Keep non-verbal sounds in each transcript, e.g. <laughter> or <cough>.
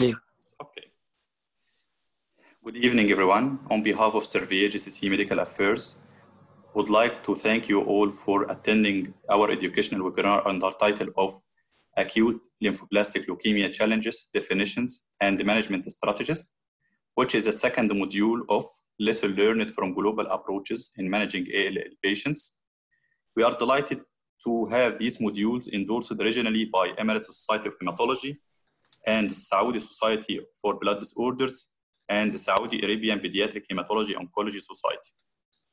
Okay. Good evening, everyone. On behalf of Servier GCC Medical Affairs, would like to thank you all for attending our educational webinar under title of Acute Lymphoblastic Leukemia Challenges, Definitions, and Management Strategies, which is the second module of Lesson Learned from Global Approaches in Managing ALL Patients. We are delighted to have these modules endorsed regionally by Emirates Society of Hematology and Saudi Society for Blood Disorders and the Saudi Arabian Pediatric Hematology Oncology Society,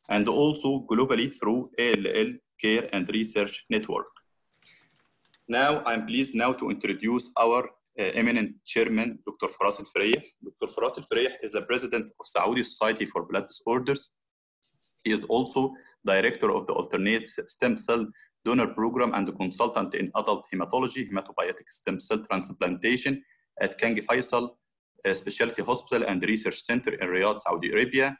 and also globally through ALL Care and Research Network. Now, I'm pleased now to introduce our uh, eminent chairman, Dr. Firas Al-Farayh. Dr. Firas Al-Farayh is the president of Saudi Society for Blood Disorders. He is also director of the Alternate Stem Cell Donor Program and consultant in adult hematology, hematopoietic stem cell transplantation at King Faisal Specialist Hospital and Research Center in Riyadh, Saudi Arabia.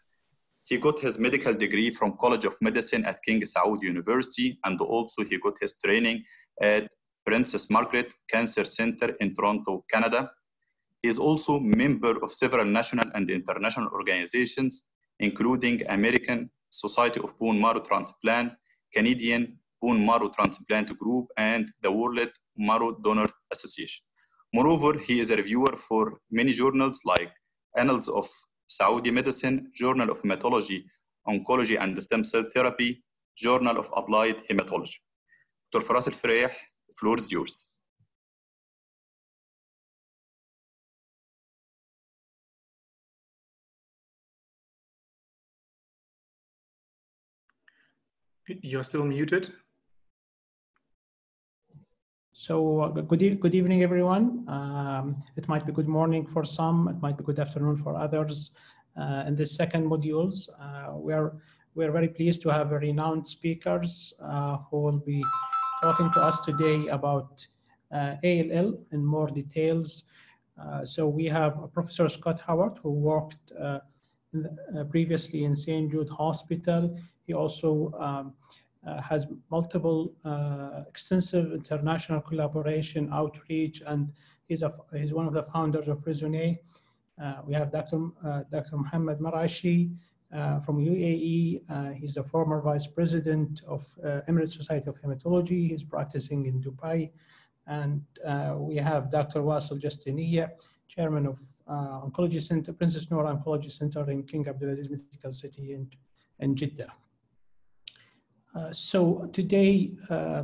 He got his medical degree from College of Medicine at King Saud University, and also he got his training at Princess Margaret Cancer Center in Toronto, Canada. He is also member of several national and international organizations, including American Society of Bone Marrow Transplant, Canadian Bone Marrow Transplant Group, and the World Marrow Donor Association. Moreover, he is a reviewer for many journals like Annals of Saudi Medicine, Journal of Hematology, Oncology and Stem Cell Therapy, Journal of Applied Hematology. Dr. Firas Al-Farayh, the floor is yours. You're still muted. So uh, good, e good evening, everyone. Um, it might be good morning for some, it might be good afternoon for others. Uh, in this second modules, uh, we are we are very pleased to have renowned speakers uh, who will be talking to us today about uh, ALL in more details. Uh, so we have Professor Scott Howard, who worked in the, previously in St. Jude Hospital. He also um, has multiple uh, extensive international collaboration, outreach, and he's, a, he's one of the founders of Resonate. Uh, we have Dr. Dr. Mohammed Marashi from UAE. he's a former vice president of Emirates Society of Hematology. He's practicing in Dubai. And we have Dr. Wasil Jastaniah, chairman of uh, Oncology Center, Princess Noor Oncology Center in King Abdulaziz Medical City in, in Jeddah. Uh, so today, uh,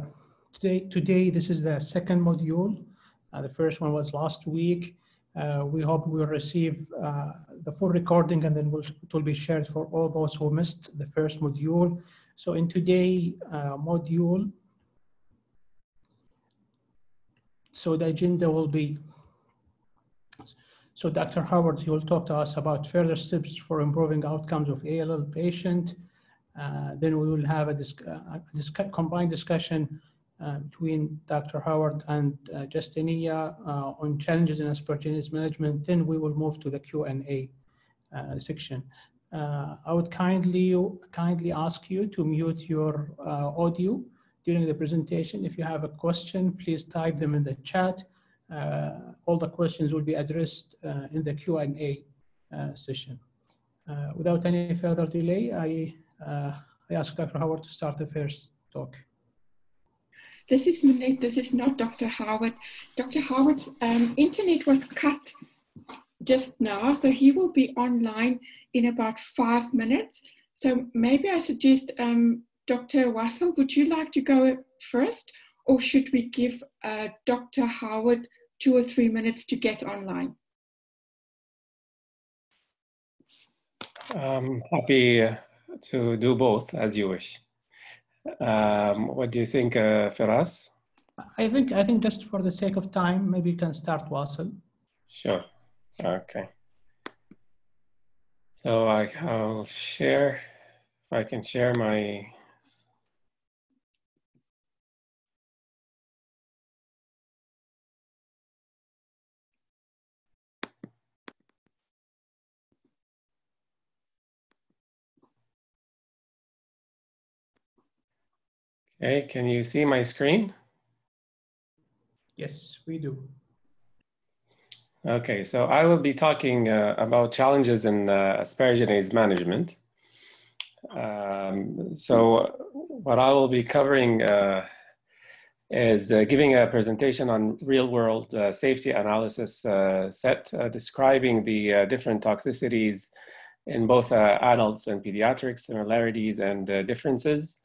today, today, this is the second module. Uh, the first one was last week. Uh, we hope we will receive uh, the full recording and then we'll, it will be shared for all those who missed the first module. So in today module, so the agenda will be so Dr. Howard, he will talk to us about further steps for improving outcomes of ALL patient. Uh, then we will have a, dis a dis combined discussion uh, between Dr. Howard and uh, Jastaniah uh, on challenges in asparaginase management. Then we will move to the Q&A uh, section. Uh, I would kindly, kindly ask you to mute your audio during the presentation. If you have a question, please type them in the chat. all the questions will be addressed in the Q&A session. without any further delay, I uh, I ask Dr. Howard to start the first talk. This is Manette, this is not Dr. Howard. Dr. Howard's um, internet was cut just now, so he will be online in about five minutes. So maybe I suggest, um, Dr. Wasil, would you like to go first, or should we give uh, Dr. Howard two or three minutes to get online? I'm happy to do both as you wish. Um, what do you think, uh, Firas? I think I think just for the sake of time, maybe you can start, Wasil. Sure. Okay. So I, I'll share. If I can share my Okay, can you see my screen? Yes, we do. Okay, so I will be talking uh, about challenges in uh, asparaginase management. Um, so what I will be covering uh, is uh, giving a presentation on real-world uh, safety analysis uh, set, describing the different toxicities in both adults and pediatrics, similarities and differences.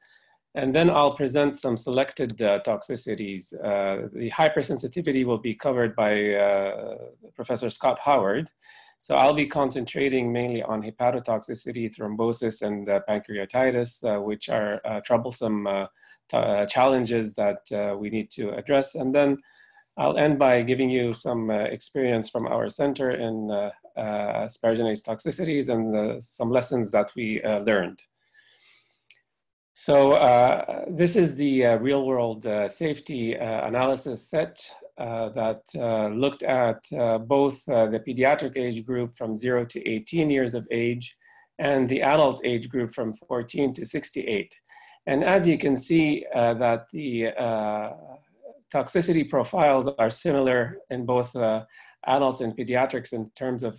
And then I'll present some selected uh, toxicities. Uh, the hypersensitivity will be covered by uh, Professor Scott Howard. So I'll be concentrating mainly on hepatotoxicity, thrombosis, and uh, pancreatitis, uh, which are uh, troublesome challenges that we need to address. And then I'll end by giving you some experience from our center in asparaginase toxicities and some lessons that we learned. So uh, this is the uh, real world uh, safety uh, analysis set uh, that uh, looked at both the pediatric age group from 0 to 18 years of age and the adult age group from 14 to 68. And as you can see that the toxicity profiles are similar in both adults and pediatrics in terms of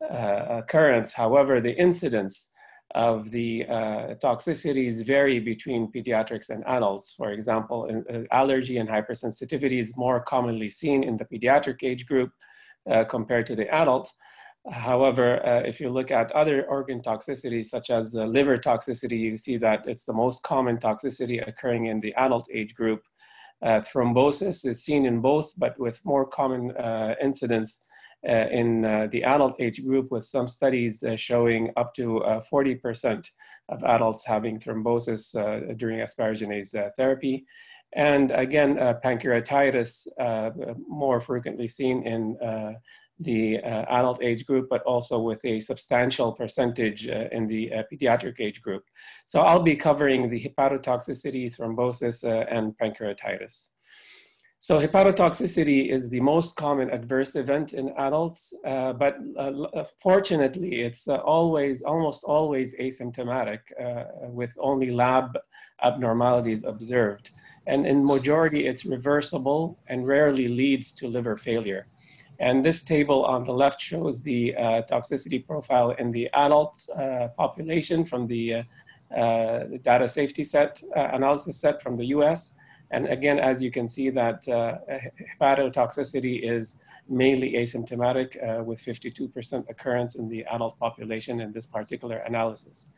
occurrence. However, the incidence of the uh, toxicities vary between pediatrics and adults. For example, in, uh, allergy and hypersensitivity is more commonly seen in the pediatric age group uh, compared to the adult. However, uh, if you look at other organ toxicities, such as liver toxicity, you see that it's the most common toxicity occurring in the adult age group. Uh, thrombosis is seen in both, but with more common uh, incidence uh, in uh, the adult age group with some studies uh, showing up to 40% of adults having thrombosis during asparaginase therapy. And again, pancreatitis more frequently seen in the uh, adult age group, but also with a substantial percentage uh, in the uh, pediatric age group. So I'll be covering the hepatotoxicity, thrombosis, and pancreatitis. So hepatotoxicity is the most common adverse event in adults, uh, but uh, uh fortunately, it's uh, always, almost always asymptomatic uh, with only lab abnormalities observed. And in majority, it's reversible and rarely leads to liver failure. And this table on the left shows the uh, toxicity profile in the adult population from the data safety set analysis set from the US. And again, as you can see that uh, hepatotoxicity is mainly asymptomatic uh, with 52% occurrence in the adult population in this particular analysis.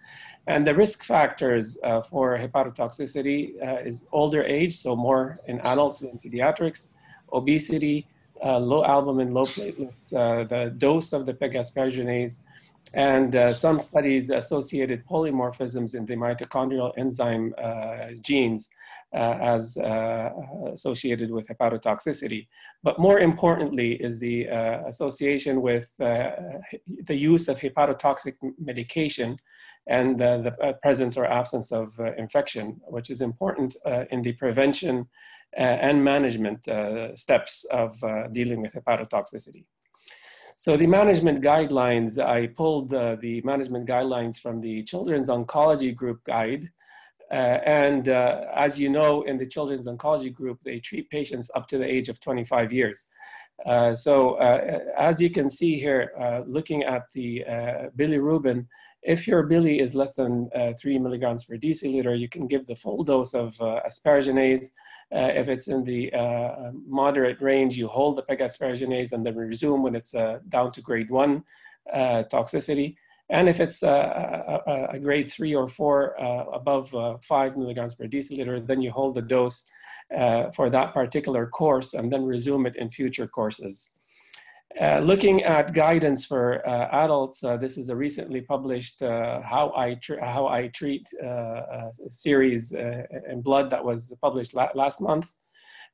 And the risk factors uh, for hepatotoxicity uh, is older age, so more in adults than pediatrics, obesity, uh, low albumin, low platelets, uh, the dose of the PEG asparaginase, and uh, some studies associated polymorphisms in the mitochondrial enzyme uh, genes as uh, associated with hepatotoxicity. But more importantly is the uh, association with the use of hepatotoxic medication and the presence or absence of infection, which is important in the prevention and management steps of dealing with hepatotoxicity. So the management guidelines, I pulled uh, the management guidelines from the Children's Oncology Group Guide, uh, and uh, as you know, in the Children's Oncology Group, they treat patients up to the age of 25 years. Uh, so as you can see here, looking at the bilirubin, if your bili is less than uh, 3 milligrams per deciliter, you can give the full dose of uh, asparaginase. Uh, if it's in the moderate range, you hold the PEG asparaginase and then resume when it's down to grade 1 toxicity. And if it's a, a, a grade three or four uh, above uh, five milligrams per deciliter, then you hold the dose uh, for that particular course and then resume it in future courses. Uh, looking at guidance for uh, adults, uh, this is a recently published how I how I treat series in blood that was published la last month.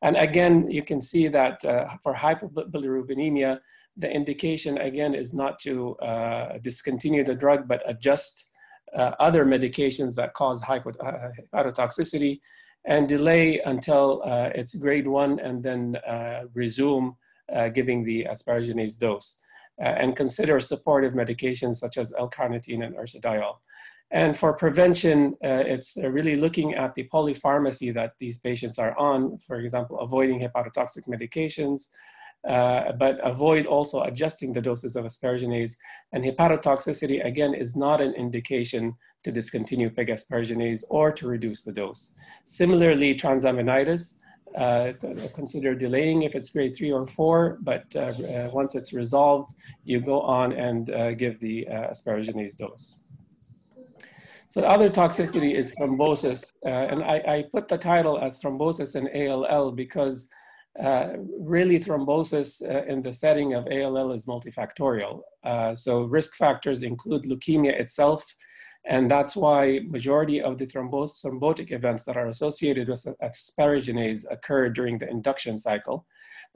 And again, you can see that for hyperbilirubinemia, the indication again is not to uh, discontinue the drug, but adjust uh, other medications that cause uh, hepatotoxicity and delay until uh, it's grade one and then uh, resume uh, giving the asparaginase dose. and consider supportive medications such as L-carnitine and ursodiol. And for prevention, it's really looking at the polypharmacy that these patients are on, for example, avoiding hepatotoxic medications, uh, but avoid also adjusting the doses of asparaginase. And hepatotoxicity, again, is not an indication to discontinue PEG asparaginase or to reduce the dose. Similarly, transaminitis, uh, consider delaying if it's grade three or four, but uh, uh, once it's resolved, you go on and uh, give the uh, asparaginase dose. So the other toxicity is thrombosis, uh, and I, I, put the title as thrombosis and ALL because really thrombosis in the setting of ALL is multifactorial. so risk factors include leukemia itself, and that's why majority of the thrombotic events that are associated with asparaginase occur during the induction cycle.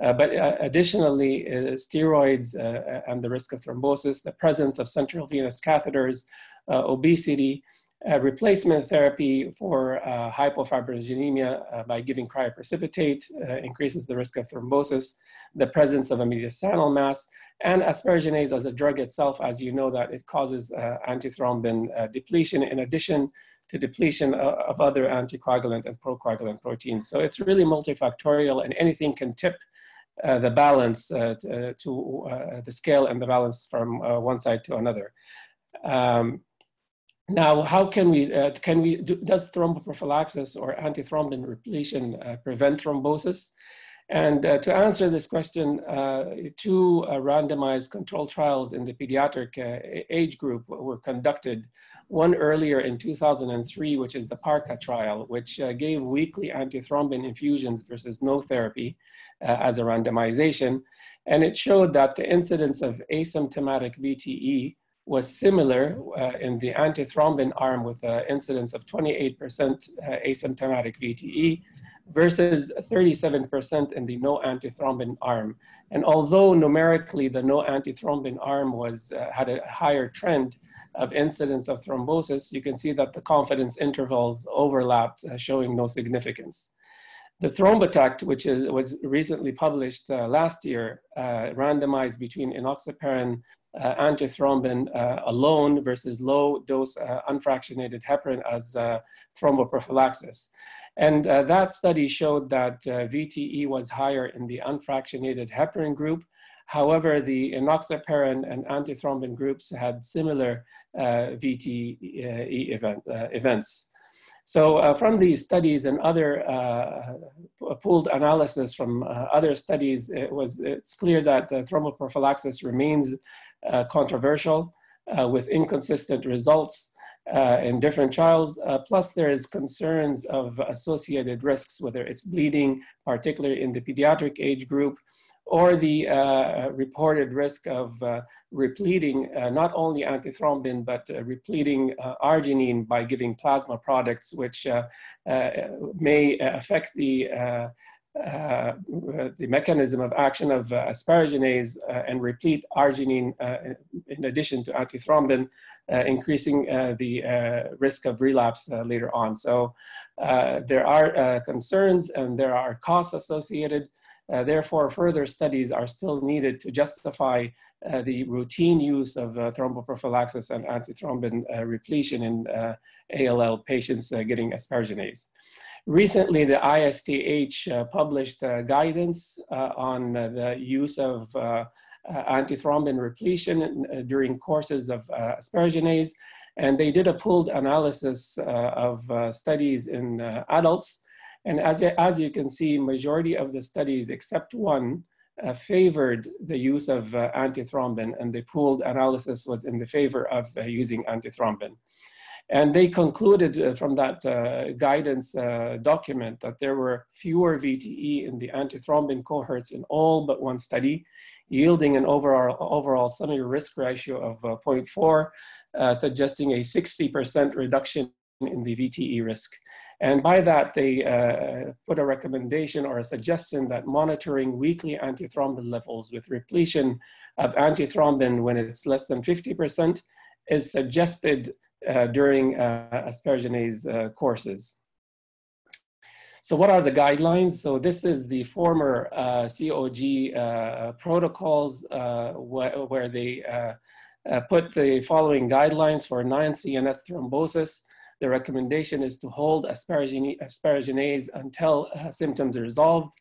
Uh, but uh, additionally, uh, steroids uh, and the risk of thrombosis, the presence of central venous catheters, uh, obesity, uh, replacement therapy for hypofibrinogenemia by giving cryoprecipitate increases the risk of thrombosis, the presence of a mediastinal mass, and asparaginase as a drug itself, as you know, that it causes uh, antithrombin uh, depletion in addition to depletion of, other anticoagulant and procoagulant proteins. So it's really multifactorial and anything can tip uh, the balance uh, to, uh, to uh, the scale and the balance from one side to another. Um, now, how can we, can we, do, does thromboprophylaxis or antithrombin repletion prevent thrombosis? And uh, to answer this question, uh, two uh, randomized controlled trials in the pediatric uh, age group were conducted. One earlier in 2003, which is the PARKAA trial, which uh, gave weekly antithrombin infusions versus no therapy uh, as a randomization. And it showed that the incidence of asymptomatic VTE was similar in the antithrombin arm with an incidence of 28% asymptomatic VTE versus 37% in the no antithrombin arm. And although numerically the no antithrombin arm was, uh, had a higher trend of incidence of thrombosis, you can see that the confidence intervals overlapped, uh, showing no significance. The Thrombotect, which is, was recently published uh, last year, uh, randomized between enoxaparin uh, antithrombin uh, alone versus low dose unfractionated heparin as thromboprophylaxis. And uh, that study showed that uh, VTE was higher in the unfractionated heparin group. However, the enoxaparin and antithrombin groups had similar uh, VTE event, uh, events. So uh, from these studies and other uh, pooled analysis from other studies, it was, it's clear that thromboprophylaxis remains controversial with inconsistent results uh, in different trials. Uh, plus, there is concerns of associated risks, whether it's bleeding, particularly in the pediatric age group, or the uh, reported risk of uh, repleting uh, not only antithrombin, but uh, repleting arginine by giving plasma products, which may affect the uh, the mechanism of action of uh, asparaginase uh, and replete arginine in addition to antithrombin, increasing the risk of relapse later on. So there are concerns and there are costs associated. Uh, therefore, further studies are still needed to justify uh, the routine use of uh, thromboprophylaxis and antithrombin repletion in ALL patients getting asparaginase. Recently, the ISTH uh, published uh, guidance uh, on the use of antithrombin repletion during courses of asparaginase, and they did a pooled analysis of studies in adults. And as, as you can see, majority of the studies, except one, uh, favored the use of uh, antithrombin, and the pooled analysis was in the favor of uh, using antithrombin. And they concluded uh, from that uh, guidance uh, document that there were fewer VTE in the antithrombin cohorts in all but one study, yielding an overall, overall summary risk ratio of uh, 0.4, uh, suggesting a 60% reduction in the VTE risk. And by that, they uh, put a recommendation or a suggestion that monitoring weekly antithrombin levels with repletion of antithrombin when it's less than 50% is suggested uh, during uh, asparaginase uh, courses. So what are the guidelines? So this is the former COG protocols wh where they put the following guidelines for non-CNS thrombosis. The recommendation is to hold asparaginase, asparaginase until uh, symptoms are resolved.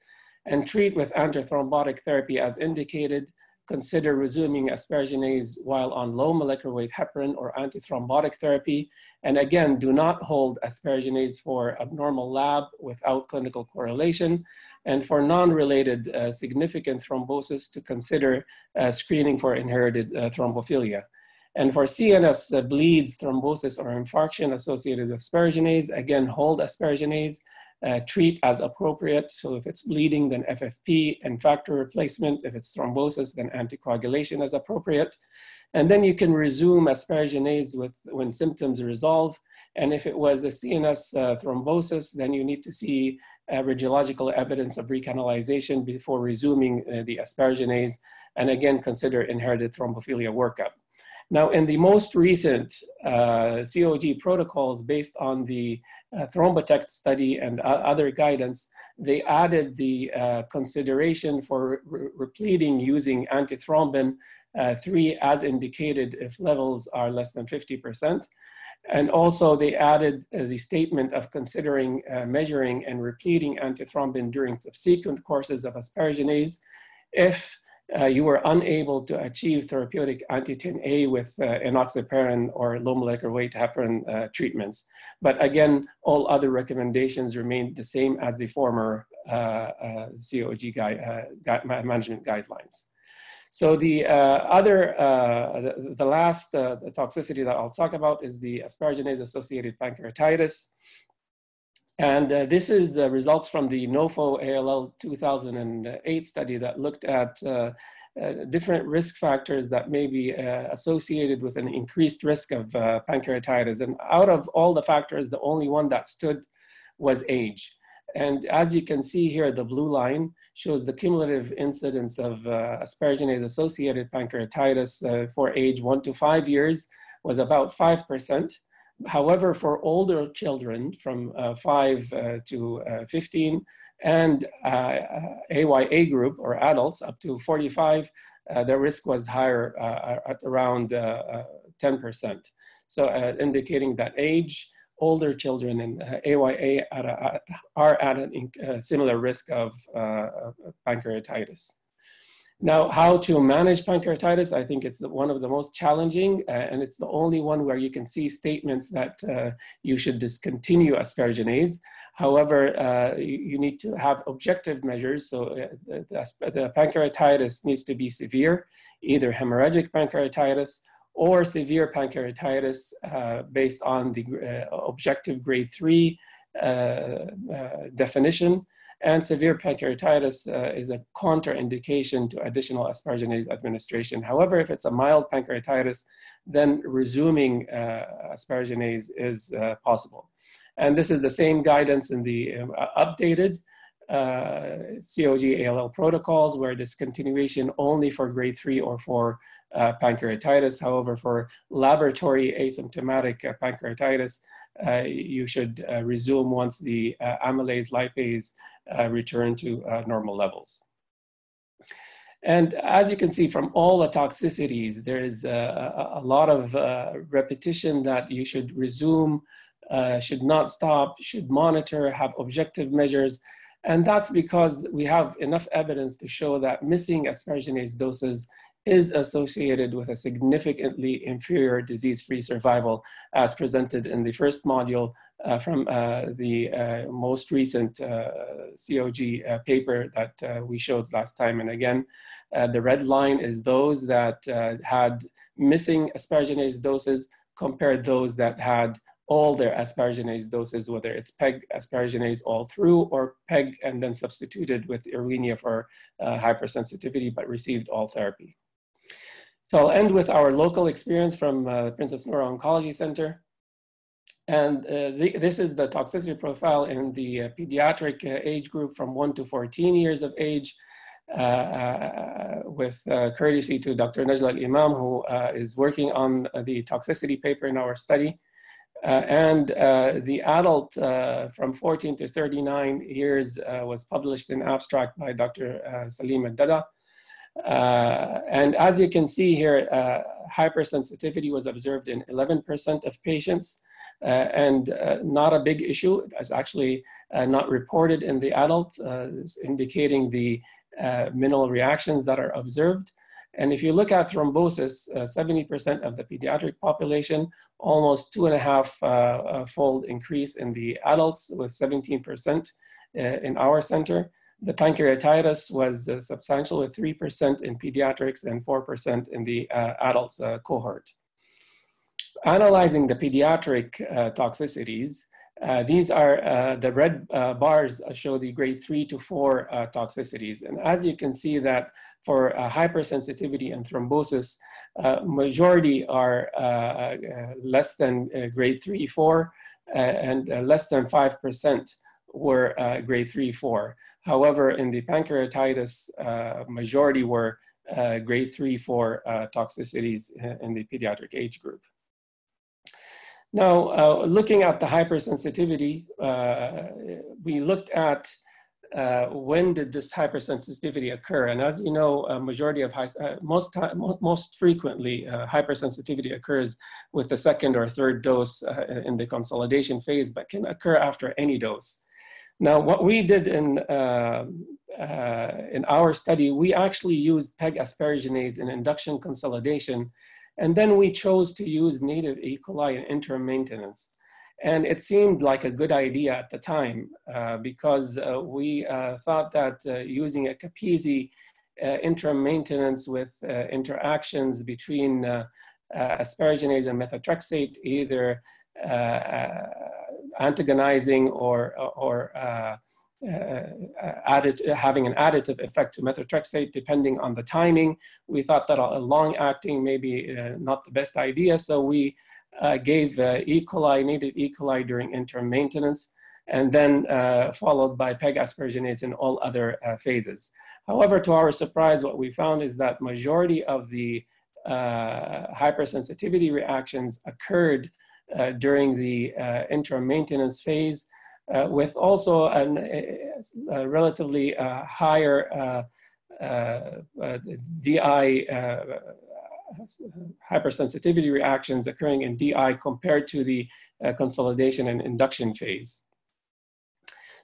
and treat with antithrombotic therapy as indicated. Consider resuming asparaginase while on low molecular weight heparin or antithrombotic therapy. And again, do not hold asparaginase for abnormal lab without clinical correlation. And for non-related uh, significant thrombosis to consider uh, screening for inherited uh, thrombophilia. And for CNS uh, bleeds, thrombosis, or infarction associated with asparaginase, again, hold asparaginase uh, treat as appropriate. So if it's bleeding, then FFP and factor replacement. If it's thrombosis, then anticoagulation as appropriate. And then you can resume asparaginase with, when symptoms resolve. And if it was a CNS uh, thrombosis, then you need to see uh, radiological evidence of recanalization before resuming uh, the asparaginase. And again, consider inherited thrombophilia workup. Now, in the most recent uh, COG protocols based on the uh, Thrombotect study and uh, other guidance, they added the uh, consideration for re repleting using antithrombin uh, 3 as indicated if levels are less than 50%. And also they added uh, the statement of considering measuring and repleting antithrombin during subsequent courses of asparaginase if uh, you were unable to achieve therapeutic anti-10A with uh, enoxaparin or low molecular weight heparin uh, treatments. But again, all other recommendations remained the same as the former uh, uh, COG uh, management guidelines. So the other, the, the, last toxicity that I'll talk about is the asparaginase-associated pancreatitis. And uh, this is uh, results from the NOPHO ALL 2008 study that looked at uh, uh, different risk factors that may be uh, associated with an increased risk of uh, pancreatitis. And out of all the factors, the only one that stood was age. And as you can see here, the blue line shows the cumulative incidence of asparaginase associated pancreatitis for age one to five years was about 5%. However, for older children from uh, 5 uh, to uh, 15 and uh, uh, AYA group or adults up to 45, uh, the risk was higher uh, at around 10%. So indicating that age, older children in AYA are at a similar risk of pancreatitis. Now, how to manage pancreatitis, I think it's the, one of the most challenging, uh, and it's the only one where you can see statements that uh, you should discontinue asparaginase. However, uh, you, you, need to have objective measures. So uh, the, the, pancreatitis needs to be severe, either hemorrhagic pancreatitis or severe pancreatitis uh, based on the uh, objective grade three definition. And severe pancreatitis uh, is a contraindication to additional asparaginase administration. However, if it's a mild pancreatitis, then resuming uh, asparaginase is uh, possible. And this is the same guidance in the um, updated uh, COG ALL protocols where discontinuation only for grade three or four uh, pancreatitis. However, for laboratory asymptomatic uh, pancreatitis, uh, you should uh, resume once the uh, amylase lipase return to uh, normal levels. And as you can see from all the toxicities, there is a, a lot of uh, repetition that you should resume, uh, should not stop, should monitor, have objective measures. And that's because we have enough evidence to show that missing asparaginase doses is associated with a significantly inferior disease-free survival as presented in the first module uh, from uh, the uh, most recent uh, COG uh, paper that uh, we showed last time. And again, the red line is those that had missing asparaginase doses compared those that had all their asparaginase doses, whether it's PEG asparaginase all through or PEG and then substituted with Erwinia for hypersensitivity, but received all therapy. So I'll end with our local experience from uh, Princess Noor Oncology Center. And uh, the, this is the toxicity profile in the uh, pediatric uh, age group from 1 to 14 years of age, uh, uh, with courtesy to Dr. Najla Al-Imam, who is working on the toxicity paper in our study. and the adult from 14 to 39 years was published in abstract by Dr. Salim Al-Dada. Uh, and as you can see here, uh, hypersensitivity was observed in 11% of patients. And not a big issue. It's actually not reported in the adult, indicating the minimal reactions that are observed. And if you look at thrombosis, 70% of the pediatric population, almost two and a half uh, fold increase in the adults with 17% in our center. The pancreatitis was uh, substantial with 3% in pediatrics and 4% in the uh, adults uh, cohort. Analyzing the pediatric toxicities, uh, these are uh, the red uh, bars show the grade three to four toxicities. And as you can see that for hypersensitivity and thrombosis, majority are less than grade three, four, and less than 5% were uh, grade 3, 4. However, in the pancreatitis, uh, majority were uh, grade 3, 4 uh, toxicities in the pediatric age group. Now, uh, looking at the hypersensitivity, uh, we looked at when did this hypersensitivity occur? And as you know, a majority of high, most, time, most frequently, hypersensitivity occurs with the second or third dose in the consolidation phase, but can occur after any dose. Now, what we did in, uh, uh, in our study, we actually used PEG asparaginase in induction consolidation, and then we chose to use native E. coli in interim maintenance. And it seemed like a good idea at the time uh, because uh, we uh, thought that uh, using a Capizzi interim maintenance with interactions between asparaginase and methotrexate, either antagonizing or, or uh, uh, having an additive effect to methotrexate depending on the timing. We thought that a long-acting may be uh, not the best idea, so we uh, gave uh, E. coli, native E. coli during interim maintenance, and then uh, followed by PEG asparaginase in all other phases. However, to our surprise, what we found is that majority of the hypersensitivity reactions occurred uh, during the uh, interim maintenance phase, uh, with also an, a, a relatively higher DI hypersensitivity reactions occurring in DI compared to the consolidation and induction phase.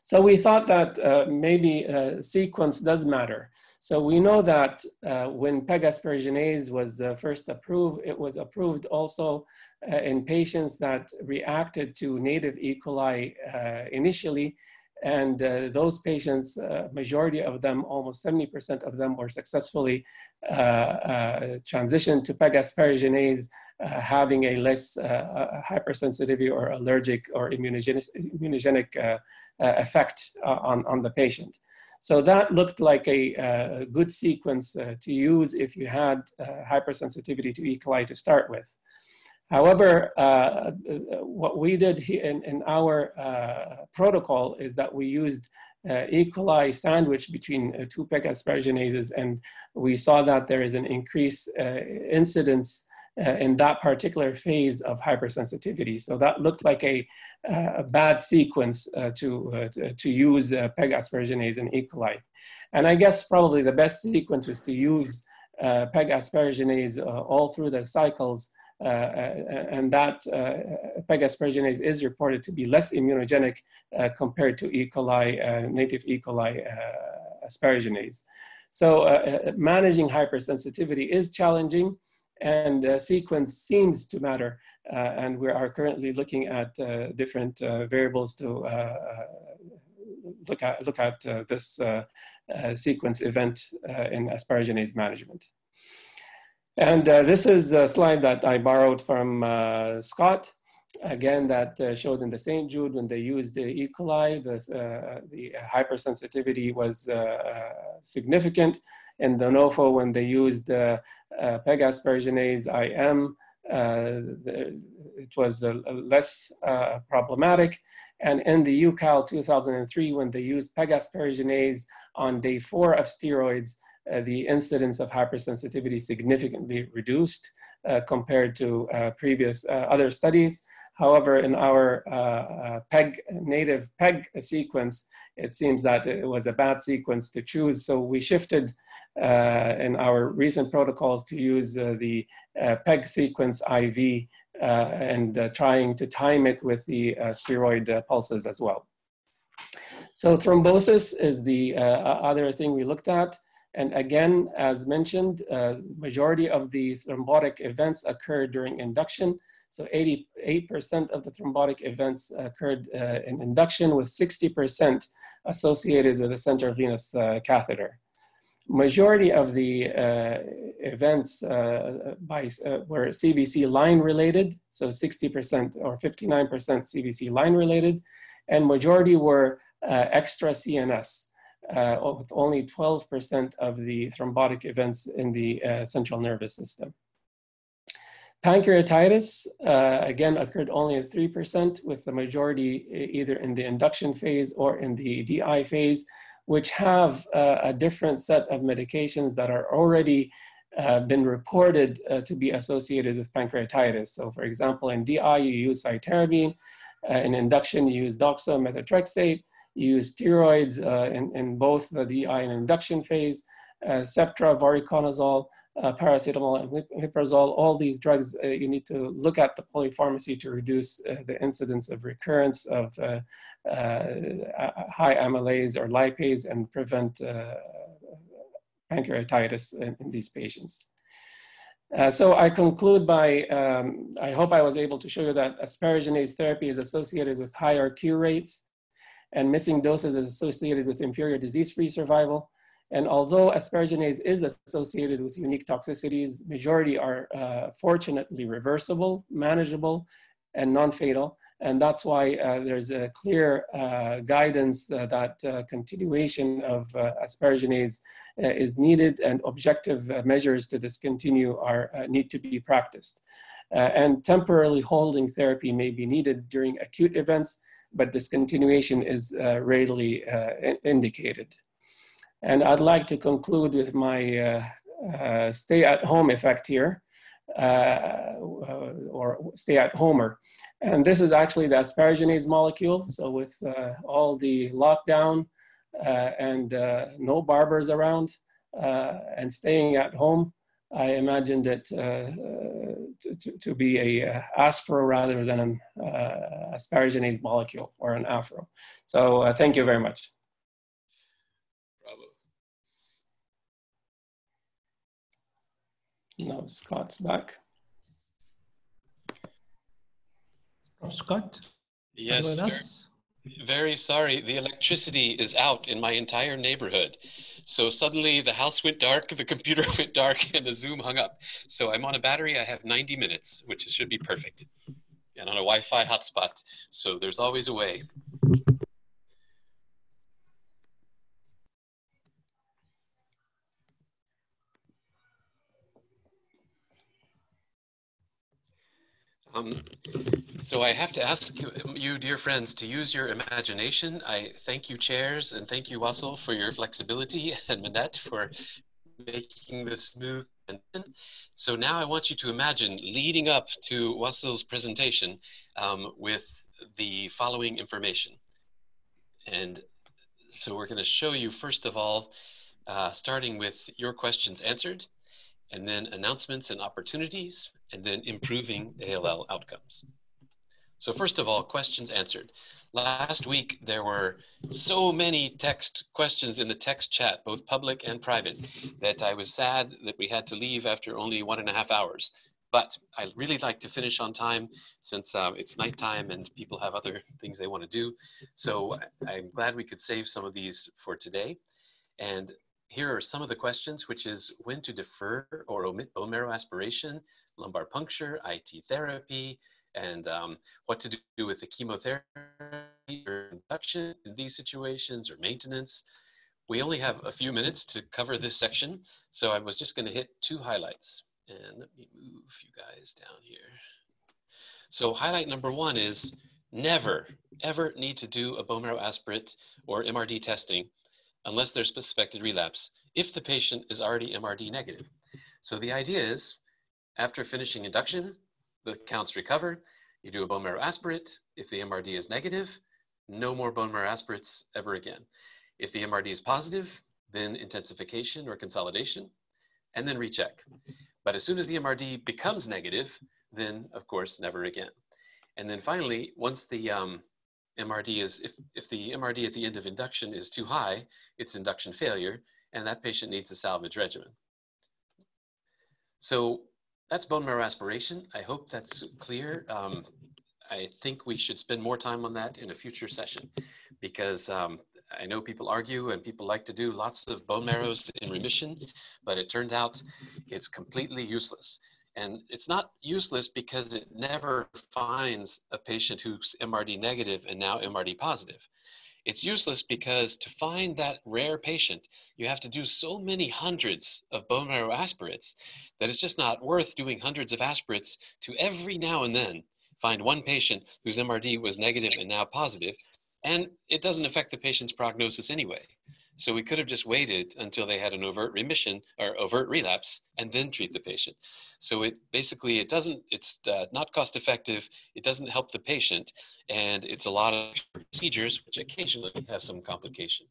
So we thought that uh, maybe uh, sequence does matter. So we know that uh, when pegaspargase was uh, first approved, it was approved also uh, in patients that reacted to native E. coli uh, initially. And uh, those patients, uh, majority of them, almost 70% of them were successfully transitioned to PEG asparaginase, having a less hypersensitivity or allergic or immunogenic, immunogenic effect on, on the patient. So that looked like a, a good sequence uh, to use if you had uh, hypersensitivity to E. coli to start with. However, uh, what we did in, in our uh, protocol is that we used uh, E. coli sandwich between uh, two PEG asparaginases, and we saw that there is an increased incidence uh, in that particular phase of hypersensitivity. So that looked like a, uh, a bad sequence uh, to, to use PEG asparaginase in E. coli. And I guess probably the best sequence is to use PEG asparaginase all through the cycles uh, and that uh, PEG asparaginase is reported to be less immunogenic uh, compared to E. coli, native E. coli asparaginase. So managing hypersensitivity is challenging and uh, sequence seems to matter. Uh, and we are currently looking at uh, different uh, variables to uh, look at, look at this sequence event in asparaginase management. And this is a slide that I borrowed from Scott again, that uh, showed in the St. Jude when they used the E. coli, the, uh, the hypersensitivity was uh, significant. In the NOPHO, when they used uh, uh, PEG asparaginase IM, uh, the, it was less problematic. And in the UKALL 2003, when they used PEG asparaginase on day four of steroids, the incidence of hypersensitivity significantly reduced compared to previous other studies. However, in our uh, uh, PEG native PEG sequence, it seems that it was a bad sequence to choose. So we shifted uh, in our recent protocols to use uh, the uh, PEG sequence IV and trying to time it with the steroid pulses as well. So thrombosis is the other thing we looked at. And again, as mentioned, uh, majority of the thrombotic events occurred during induction. So 88% of the thrombotic events occurred uh, in induction with 60% associated with a central venous uh, catheter. Majority of the uh, events uh, by, uh, were CVC line related, so 60% or 59% CVC line related, and majority were extra CNS uh, with only 12% of the thrombotic events in the uh, central nervous system. Pancreatitis, uh, again, occurred only at 3%, with the majority either in the induction phase or in the DI phase, which have uh, a different set of medications that are already uh, been reported uh, to be associated with pancreatitis. So for example, in DI, you use cytarabine. in induction, you use doxa methotrexate You use steroids uh, in, in both the DI and induction phase, uh, Septra, voriconazole, uh, paracetamol, and omeprazole, all these drugs, uh, you need to look at the polypharmacy to reduce uh, the incidence of recurrence of uh, high amylase or lipase and prevent pancreatitis in, in, these patients. so I conclude by, um, I hope I was able to show you that asparaginase therapy is associated with higher cure rates and missing doses is associated with inferior disease-free survival. And although asparaginase is associated with unique toxicities, majority are uh, fortunately reversible, manageable, and non-fatal. And that's why uh, there's a clear uh, guidance that uh, continuation of uh, asparaginase uh, is needed and objective measures to discontinue are need to be practiced. and temporarily holding therapy may be needed during acute events but discontinuation is uh, rarely uh, indicated. And I'd like to conclude with my uh, stay at home effect here. Uh, or stay at homer. And this is actually the asparaginase molecule. So with uh, all the lockdown uh, and no barbers around and staying at home, I imagined it to, to, be a uh, aspro rather than an uh, asparaginase molecule or an afro. So uh, thank you very much. No, Scott's back. Scott? Yes. Very sorry. The electricity is out in my entire neighborhood. So suddenly the house went dark, the computer <laughs> went dark, and the Zoom hung up. So I'm on a battery. I have 90 minutes, which should be perfect. And on a Wi Fi hotspot. So there's always a way. Um, so I have to ask you, dear friends, to use your imagination. I thank you, chairs, and thank you, Wasil, for your flexibility, <laughs> and Manette for making this smooth. So now I want you to imagine leading up to Wasil's presentation um, with the following information. And so we're going to show you, first of all, uh, starting with your questions answered, and then announcements and opportunities, and then improving ALL outcomes. So first of all, questions answered. Last week, there were so many text questions in the text chat, both public and private, that I was sad that we had to leave after only one and a half hours. But I really like to finish on time since uh, it's nighttime and people have other things they want to do. So I'm glad we could save some of these for today. And here are some of the questions, which is when to defer or omit bone marrow aspiration, lumbar puncture, IT therapy, and um, what to do with the chemotherapy or induction in these situations or maintenance. We only have a few minutes to cover this section, so I was just going to hit two highlights. And let me move you guys down here. So highlight number one is never, ever need to do a bone marrow aspirate or MRD testing unless there's suspected relapse if the patient is already MRD negative. So the idea is after finishing induction, the counts recover, you do a bone marrow aspirate. If the MRD is negative, no more bone marrow aspirates ever again. If the MRD is positive, then intensification or consolidation, and then recheck. But as soon as the MRD becomes negative, then of course, never again. And then finally, once the um, MRD is, if, if the MRD at the end of induction is too high, it's induction failure, and that patient needs a salvage regimen. So that's bone marrow aspiration. I hope that's clear. Um, I think we should spend more time on that in a future session because um, I know people argue and people like to do lots of bone marrows in remission, but it turned out it's completely useless. And it's not useless because it never finds a patient who's MRD negative and now MRD positive. It's useless because to find that rare patient, you have to do so many hundreds of bone marrow aspirates that it's just not worth doing hundreds of aspirates to every now and then find one patient whose MRD was negative and now positive, and it doesn't affect the patient's prognosis anyway. So we could have just waited until they had an overt remission or overt relapse and then treat the patient. So it basically, it doesn't, it's uh, not cost effective, it doesn't help the patient, and it's a lot of procedures which occasionally have some complication.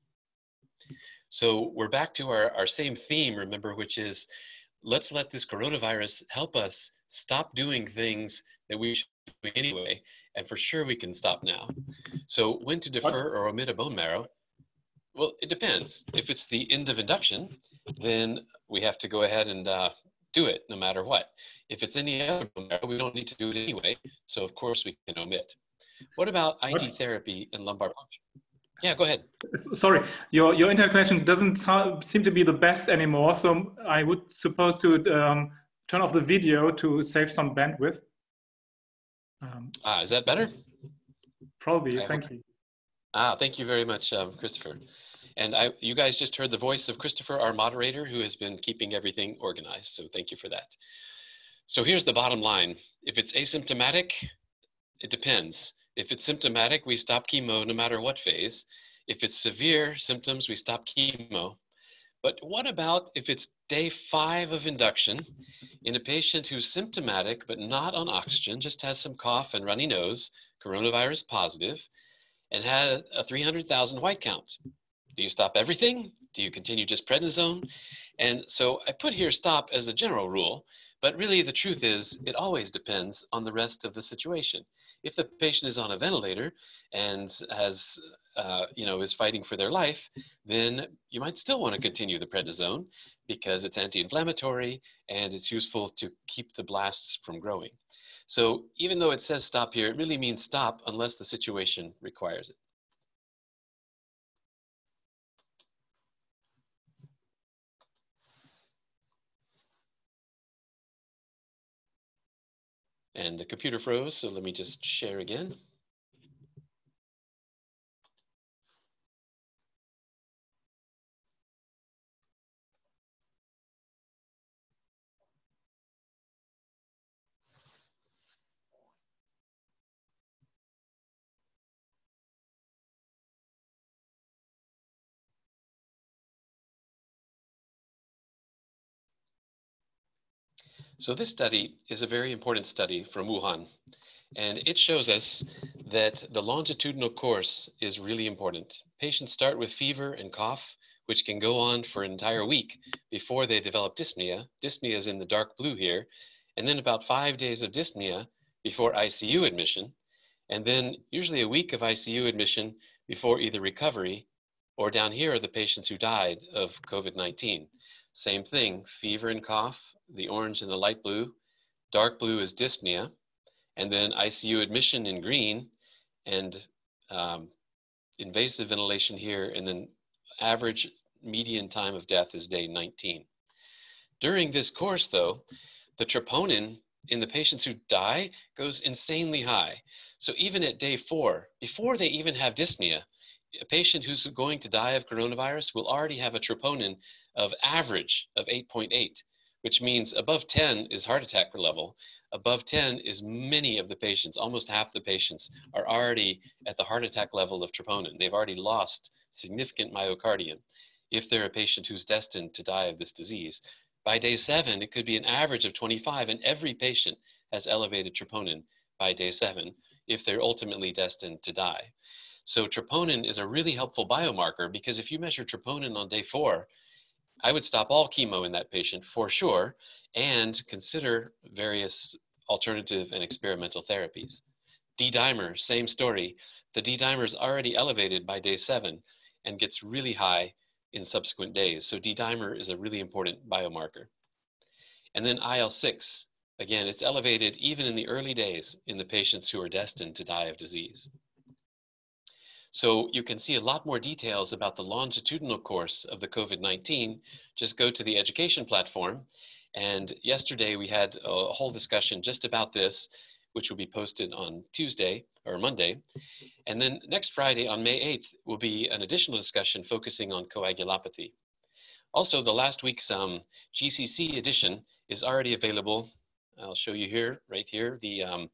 So we're back to our, our same theme, remember, which is let's let this coronavirus help us stop doing things that we should do anyway. And for sure we can stop now. So when to defer or omit a bone marrow, well, it depends. If it's the end of induction, then we have to go ahead and uh, do it no matter what. If it's any other bone we don't need to do it anyway. So of course we can omit. What about IT what? therapy and lumbar puncture? Yeah, go ahead. Sorry, your your internet connection doesn't seem to be the best anymore. So I would suppose to um, turn off the video to save some bandwidth. Um, ah, is that better? Probably. I thank hope. you. Ah, thank you very much, um, Christopher. And I, you guys just heard the voice of Christopher, our moderator, who has been keeping everything organized. So thank you for that. So here's the bottom line. If it's asymptomatic, it depends. If it's symptomatic, we stop chemo no matter what phase. If it's severe symptoms, we stop chemo. But what about if it's day five of induction in a patient who's symptomatic but not on oxygen, just has some cough and runny nose, coronavirus positive, and had a 300,000 white count. Do you stop everything? Do you continue just prednisone? And so I put here stop as a general rule, but really the truth is it always depends on the rest of the situation. If the patient is on a ventilator and has, uh, you know, is fighting for their life, then you might still want to continue the prednisone because it's anti-inflammatory and it's useful to keep the blasts from growing. So even though it says stop here, it really means stop unless the situation requires it. And the computer froze, so let me just share again. So this study is a very important study from Wuhan, and it shows us that the longitudinal course is really important. Patients start with fever and cough, which can go on for an entire week before they develop dyspnea. Dyspnea is in the dark blue here, and then about five days of dyspnea before ICU admission, and then usually a week of ICU admission before either recovery or down here are the patients who died of COVID-19. Same thing, fever and cough, the orange and the light blue. Dark blue is dyspnea. And then ICU admission in green and um, invasive ventilation here. And then average median time of death is day 19. During this course though, the troponin in the patients who die goes insanely high. So even at day four, before they even have dyspnea, a patient who's going to die of coronavirus will already have a troponin of average of 8.8, which means above 10 is heart attack level. Above 10 is many of the patients, almost half the patients are already at the heart attack level of troponin. They've already lost significant myocardium if they're a patient who's destined to die of this disease. By day seven, it could be an average of 25 and every patient has elevated troponin by day seven if they're ultimately destined to die. So troponin is a really helpful biomarker because if you measure troponin on day four, I would stop all chemo in that patient for sure and consider various alternative and experimental therapies. D-dimer, same story. The D-dimer is already elevated by day seven and gets really high in subsequent days. So D-dimer is a really important biomarker. And then IL-6, again, it's elevated even in the early days in the patients who are destined to die of disease. So you can see a lot more details about the longitudinal course of the COVID-19. Just go to the education platform. And yesterday we had a whole discussion just about this, which will be posted on Tuesday or Monday. And then next Friday on May 8th will be an additional discussion focusing on coagulopathy. Also, the last week's um, GCC edition is already available. I'll show you here, right here, the um,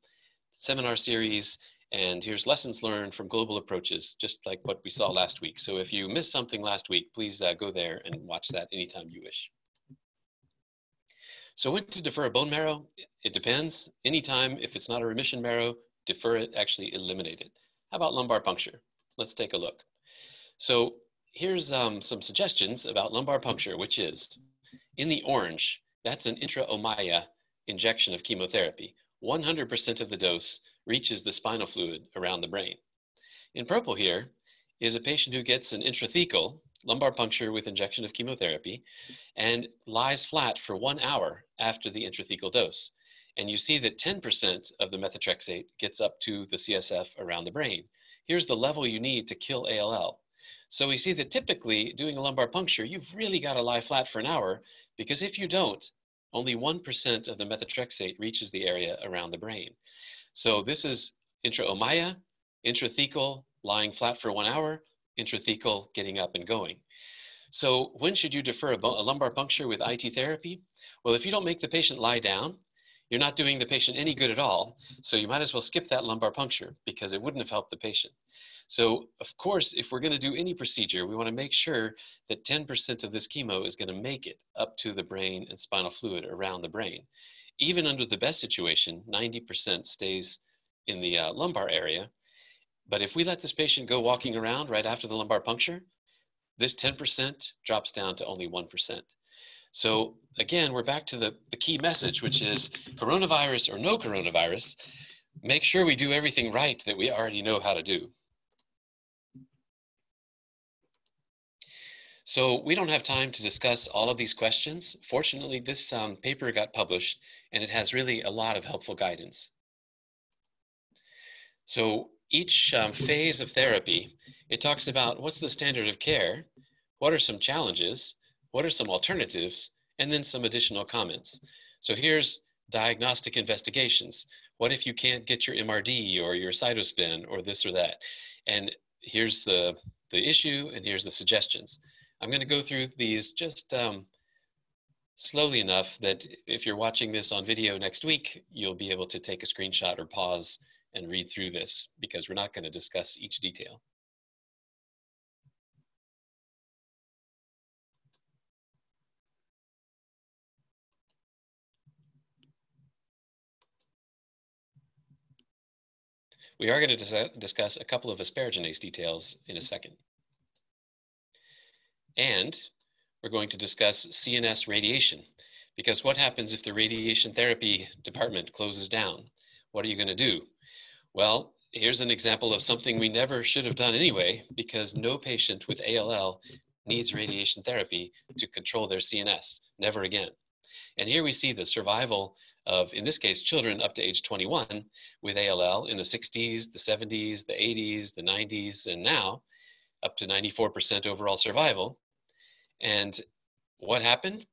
seminar series and here's lessons learned from global approaches, just like what we saw last week. So if you missed something last week, please uh, go there and watch that anytime you wish. So when to defer a bone marrow? It depends. Anytime, if it's not a remission marrow, defer it, actually eliminate it. How about lumbar puncture? Let's take a look. So here's um, some suggestions about lumbar puncture, which is in the orange, that's an intra-Ommaya injection of chemotherapy. 100% of the dose reaches the spinal fluid around the brain. In purple here is a patient who gets an intrathecal lumbar puncture with injection of chemotherapy and lies flat for one hour after the intrathecal dose. And you see that 10% of the methotrexate gets up to the CSF around the brain. Here's the level you need to kill ALL. So we see that typically doing a lumbar puncture, you've really got to lie flat for an hour because if you don't, only 1% of the methotrexate reaches the area around the brain. So this is intra-Ommaya, intrathecal, lying flat for one hour, intrathecal, getting up and going. So when should you defer a, a, lumbar puncture with IT therapy? Well, if you don't make the patient lie down, you're not doing the patient any good at all. So you might as well skip that lumbar puncture because it wouldn't have helped the patient. So of course, if we're gonna do any procedure, we wanna make sure that 10% of this chemo is gonna make it up to the brain and spinal fluid around the brain even under the best situation, 90% stays in the uh, lumbar area. But if we let this patient go walking around right after the lumbar puncture, this 10% drops down to only 1%. So again, we're back to the, the key message, which is coronavirus or no coronavirus, make sure we do everything right that we already know how to do. So we don't have time to discuss all of these questions. Fortunately, this um, paper got published and it has really a lot of helpful guidance. So each um, phase of therapy, it talks about what's the standard of care, what are some challenges, what are some alternatives, and then some additional comments. So here's diagnostic investigations. What if you can't get your MRD or your cytospin or this or that? And here's the, the issue and here's the suggestions. I'm going to go through these just um, slowly enough that if you're watching this on video next week, you'll be able to take a screenshot or pause and read through this because we're not going to discuss each detail. We are going to discuss a couple of asparaginase details in a second. And we're going to discuss CNS radiation, because what happens if the radiation therapy department closes down? What are you going to do? Well, here's an example of something we never should have done anyway, because no patient with ALL needs radiation therapy to control their CNS, never again. And here we see the survival of, in this case, children up to age 21 with ALL in the 60s, the 70s, the 80s, the 90s, and now up to 94% overall survival. And what happened?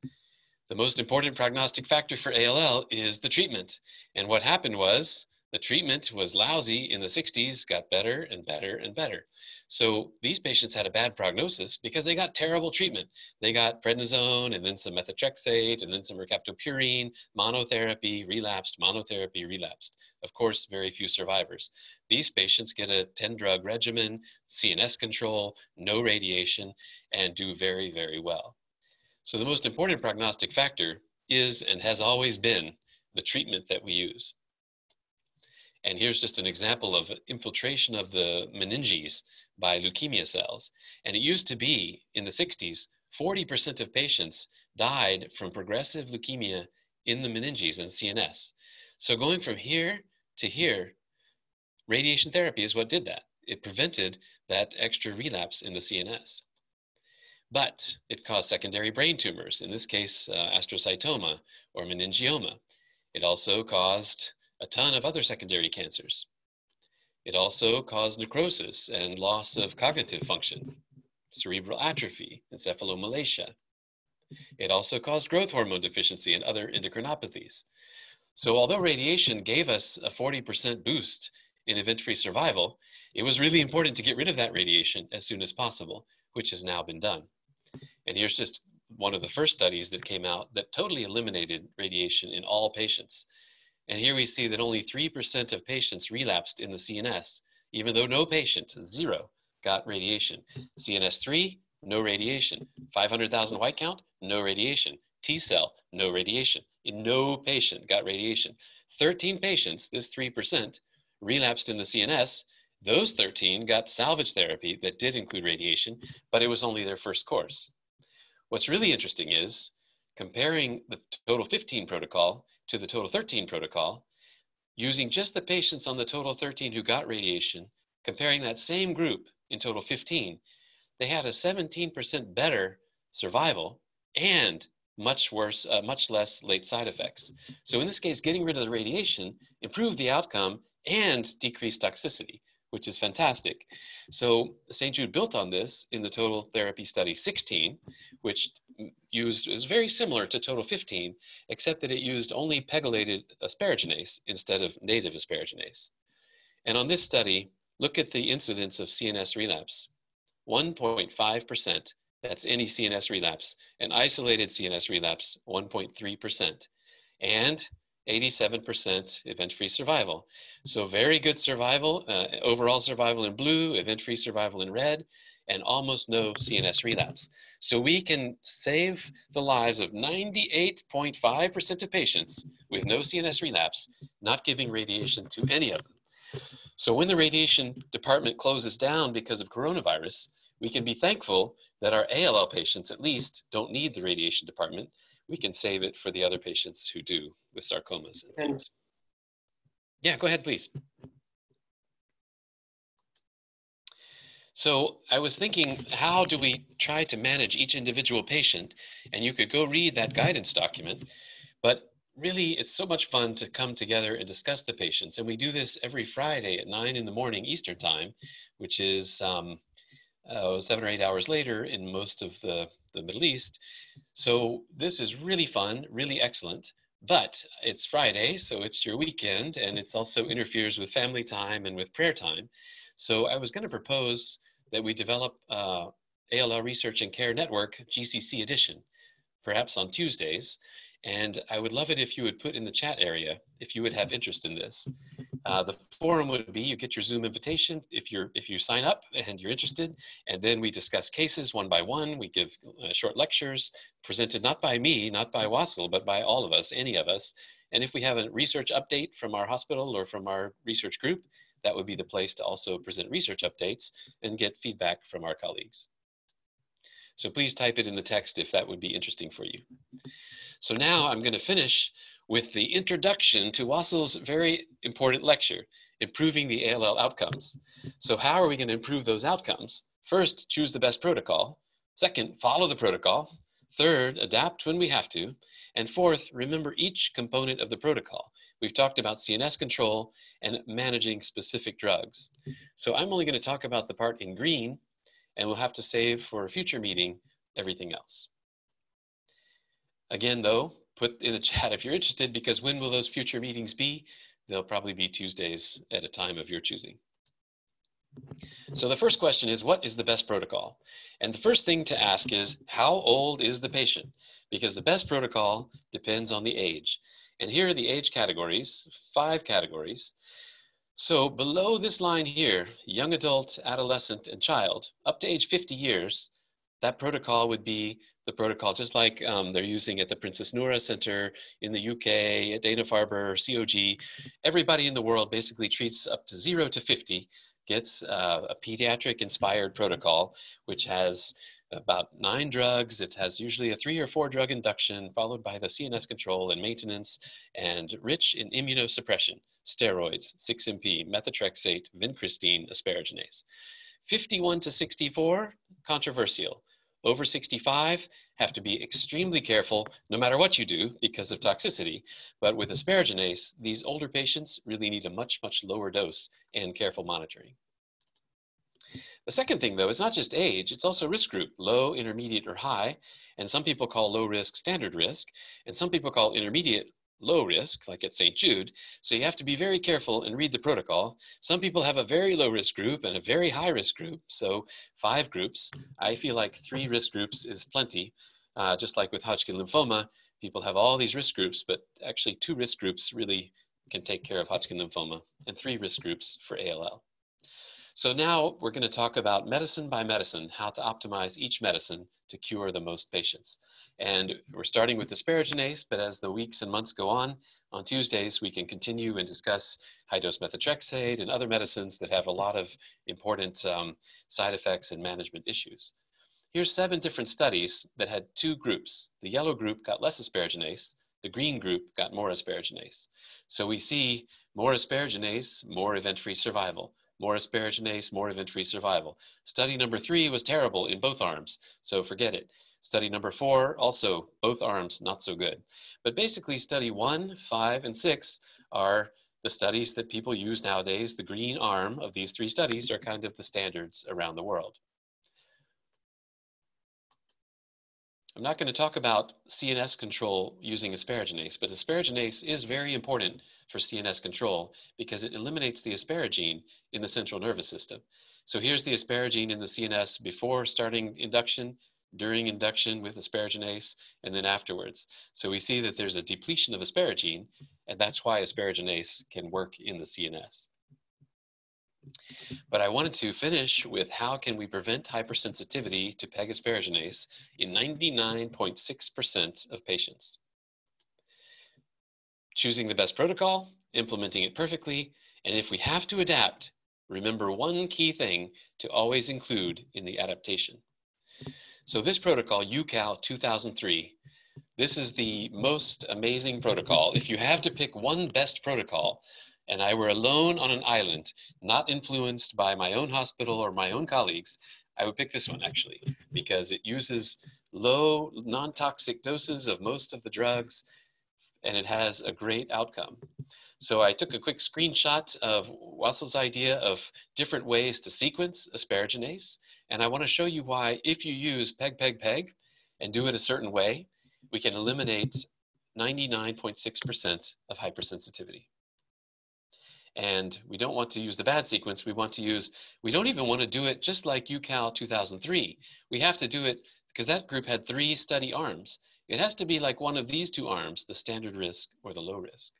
The most important prognostic factor for ALL is the treatment. And what happened was the treatment was lousy in the 60s, got better and better and better. So these patients had a bad prognosis because they got terrible treatment. They got prednisone and then some methotrexate and then some mercaptopurine, monotherapy, relapsed, monotherapy, relapsed. Of course, very few survivors. These patients get a 10 drug regimen, CNS control, no radiation, and do very, very well. So the most important prognostic factor is and has always been the treatment that we use. And here's just an example of infiltration of the meninges by leukemia cells. And it used to be in the 60s, 40% of patients died from progressive leukemia in the meninges and CNS. So going from here to here, radiation therapy is what did that. It prevented that extra relapse in the CNS. But it caused secondary brain tumors, in this case, uh, astrocytoma or meningioma. It also caused a ton of other secondary cancers. It also caused necrosis and loss of cognitive function, cerebral atrophy, encephalomalacia. It also caused growth hormone deficiency and other endocrinopathies. So although radiation gave us a 40% boost in event-free survival, it was really important to get rid of that radiation as soon as possible, which has now been done. And here's just one of the first studies that came out that totally eliminated radiation in all patients. And here we see that only 3% of patients relapsed in the CNS, even though no patient, zero, got radiation. CNS 3, no radiation. 500,000 white count, no radiation. T cell, no radiation. No patient got radiation. 13 patients, this 3%, relapsed in the CNS. Those 13 got salvage therapy that did include radiation, but it was only their first course. What's really interesting is comparing the total 15 protocol to the total 13 protocol, using just the patients on the total 13 who got radiation, comparing that same group in total 15, they had a 17% better survival and much worse, uh, much less late side effects. So in this case, getting rid of the radiation improved the outcome and decreased toxicity, which is fantastic. So St. Jude built on this in the total therapy study 16, which used is very similar to total 15, except that it used only pegylated asparaginase instead of native asparaginase. And on this study, look at the incidence of CNS relapse. 1.5%, that's any CNS relapse, and isolated CNS relapse, 1.3%, and 87% event-free survival. So very good survival, uh, overall survival in blue, event-free survival in red, and almost no CNS relapse. So we can save the lives of 98.5% of patients with no CNS relapse, not giving radiation to any of them. So when the radiation department closes down because of coronavirus, we can be thankful that our ALL patients at least don't need the radiation department. We can save it for the other patients who do with sarcomas and things. Yeah, go ahead, please. So I was thinking, how do we try to manage each individual patient? And you could go read that guidance document, but really it's so much fun to come together and discuss the patients. And we do this every Friday at nine in the morning Eastern time, which is um, uh, seven or eight hours later in most of the, the Middle East. So this is really fun, really excellent. But it's Friday, so it's your weekend, and it's also interferes with family time and with prayer time. So I was going to propose that we develop uh, ALL Research and Care Network GCC edition, perhaps on Tuesdays. And I would love it if you would put in the chat area if you would have interest in this. Uh, the forum would be you get your Zoom invitation if you're if you sign up and you're interested, and then we discuss cases one by one. We give uh, short lectures presented not by me, not by Wasil, but by all of us, any of us. And if we have a research update from our hospital or from our research group, that would be the place to also present research updates and get feedback from our colleagues. So please type it in the text if that would be interesting for you. So now I'm going to finish with the introduction to Wasil's very important lecture, Improving the ALL Outcomes. So how are we going to improve those outcomes? First, choose the best protocol. Second, follow the protocol. Third, adapt when we have to. And fourth, remember each component of the protocol. We've talked about CNS control and managing specific drugs. So I'm only going to talk about the part in green, and we'll have to save for a future meeting everything else. Again, though, put in the <laughs> chat if you're interested, because when will those future meetings be? They'll probably be Tuesdays at a time of your choosing. So the first question is, what is the best protocol? And the first thing to ask is, how old is the patient? Because the best protocol depends on the age. And here are the age categories, five categories. So below this line here, young adult, adolescent, and child, up to age 50 years, that protocol would be the protocol, just like um, they're using at the Princess Noura Center in the UK, at Dana-Farber, COG. Everybody in the world basically treats up to zero to 50, gets uh, a pediatric inspired protocol, which has about nine drugs. It has usually a three or four drug induction, followed by the CNS control and maintenance, and rich in immunosuppression, steroids, 6-MP, methotrexate, vincristine, asparaginase. 51 to 64, controversial. Over 65, have to be extremely careful no matter what you do because of toxicity. But with asparaginase, these older patients really need a much, much lower dose and careful monitoring. The second thing though is not just age, it's also risk group, low, intermediate, or high. And some people call low risk standard risk, and some people call intermediate low risk, like at St. Jude. So you have to be very careful and read the protocol. Some people have a very low risk group and a very high risk group. So five groups. I feel like three risk groups is plenty. Uh, just like with Hodgkin lymphoma, people have all these risk groups, but actually two risk groups really can take care of Hodgkin lymphoma and three risk groups for ALL. So now we're going to talk about medicine by medicine, how to optimize each medicine to cure the most patients. And we're starting with asparaginase, but as the weeks and months go on, on Tuesdays, we can continue and discuss high-dose methotrexate and other medicines that have a lot of important um, side effects and management issues. Here's seven different studies that had two groups. The yellow group got less asparaginase, the green group got more asparaginase. So we see more asparaginase, more event-free survival more asparaginase, more event-free survival. Study number three was terrible in both arms, so forget it. Study number four, also both arms, not so good. But basically study one, five, and six are the studies that people use nowadays. The green arm of these three studies are kind of the standards around the world. I'm not going to talk about CNS control using asparaginase, but asparaginase is very important for CNS control because it eliminates the asparagine in the central nervous system. So here's the asparagine in the CNS before starting induction, during induction with asparaginase, and then afterwards. So we see that there's a depletion of asparagine, and that's why asparaginase can work in the CNS. But I wanted to finish with how can we prevent hypersensitivity to PEG asparaginase in 99.6% of patients. Choosing the best protocol, implementing it perfectly, and if we have to adapt, remember one key thing to always include in the adaptation. So this protocol, UKALL 2003, this is the most amazing protocol. If you have to pick one best protocol, and I were alone on an island, not influenced by my own hospital or my own colleagues, I would pick this one actually, because it uses low non-toxic doses of most of the drugs and it has a great outcome. So I took a quick screenshot of Wasil's idea of different ways to sequence asparaginase. And I wanna show you why if you use PEG, PEG, PEG and do it a certain way, we can eliminate 99.6% of hypersensitivity. And we don't want to use the bad sequence. We want to use, we don't even want to do it just like UKALL 2003. We have to do it because that group had three study arms. It has to be like one of these two arms, the standard risk or the low risk.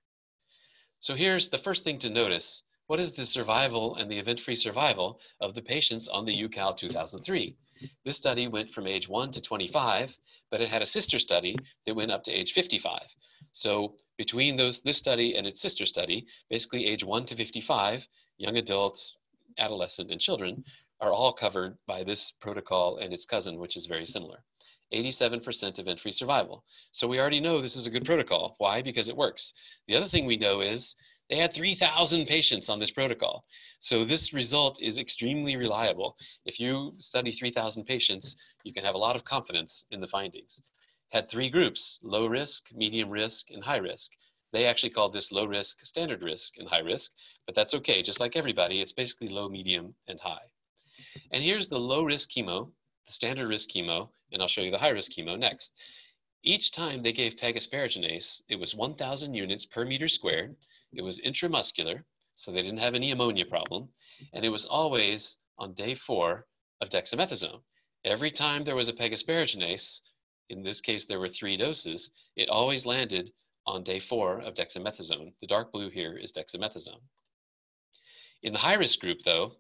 So here's the first thing to notice. What is the survival and the event-free survival of the patients on the UKALL 2003? This study went from age 1 to 25, but it had a sister study that went up to age 55. So between those, this study and its sister study, basically age 1 to 55, young adults, adolescent, and children are all covered by this protocol and its cousin, which is very similar. 87% event-free survival. So we already know this is a good protocol. Why? Because it works. The other thing we know is they had 3,000 patients on this protocol. So this result is extremely reliable. If you study 3,000 patients, you can have a lot of confidence in the findings had three groups, low risk, medium risk, and high risk. They actually called this low risk, standard risk, and high risk, but that's okay. Just like everybody, it's basically low, medium, and high. And here's the low risk chemo, the standard risk chemo, and I'll show you the high risk chemo next. Each time they gave PEG asparaginase, it was 1,000 units per meter squared. It was intramuscular, so they didn't have any ammonia problem. And it was always on day four of dexamethasone. Every time there was a PEG asparaginase, in this case there were three doses, it always landed on day four of dexamethasone. The dark blue here is dexamethasone. In the high risk group though,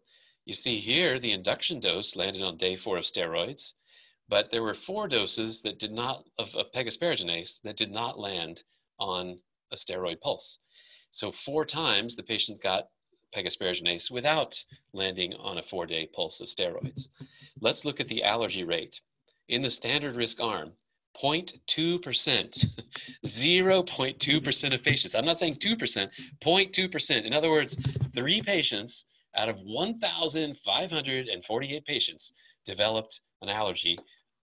you see here the induction dose landed on day four of steroids, but there were four doses that did not, of, of pegasparaginase that did not land on a steroid pulse. So four times the patient got pegasparaginase without landing on a four day pulse of steroids. Let's look at the allergy rate. In the standard risk arm, 0.2%, 0.2% <laughs> of patients. I'm not saying 2%, 0.2%. In other words, three patients out of 1,548 patients developed an allergy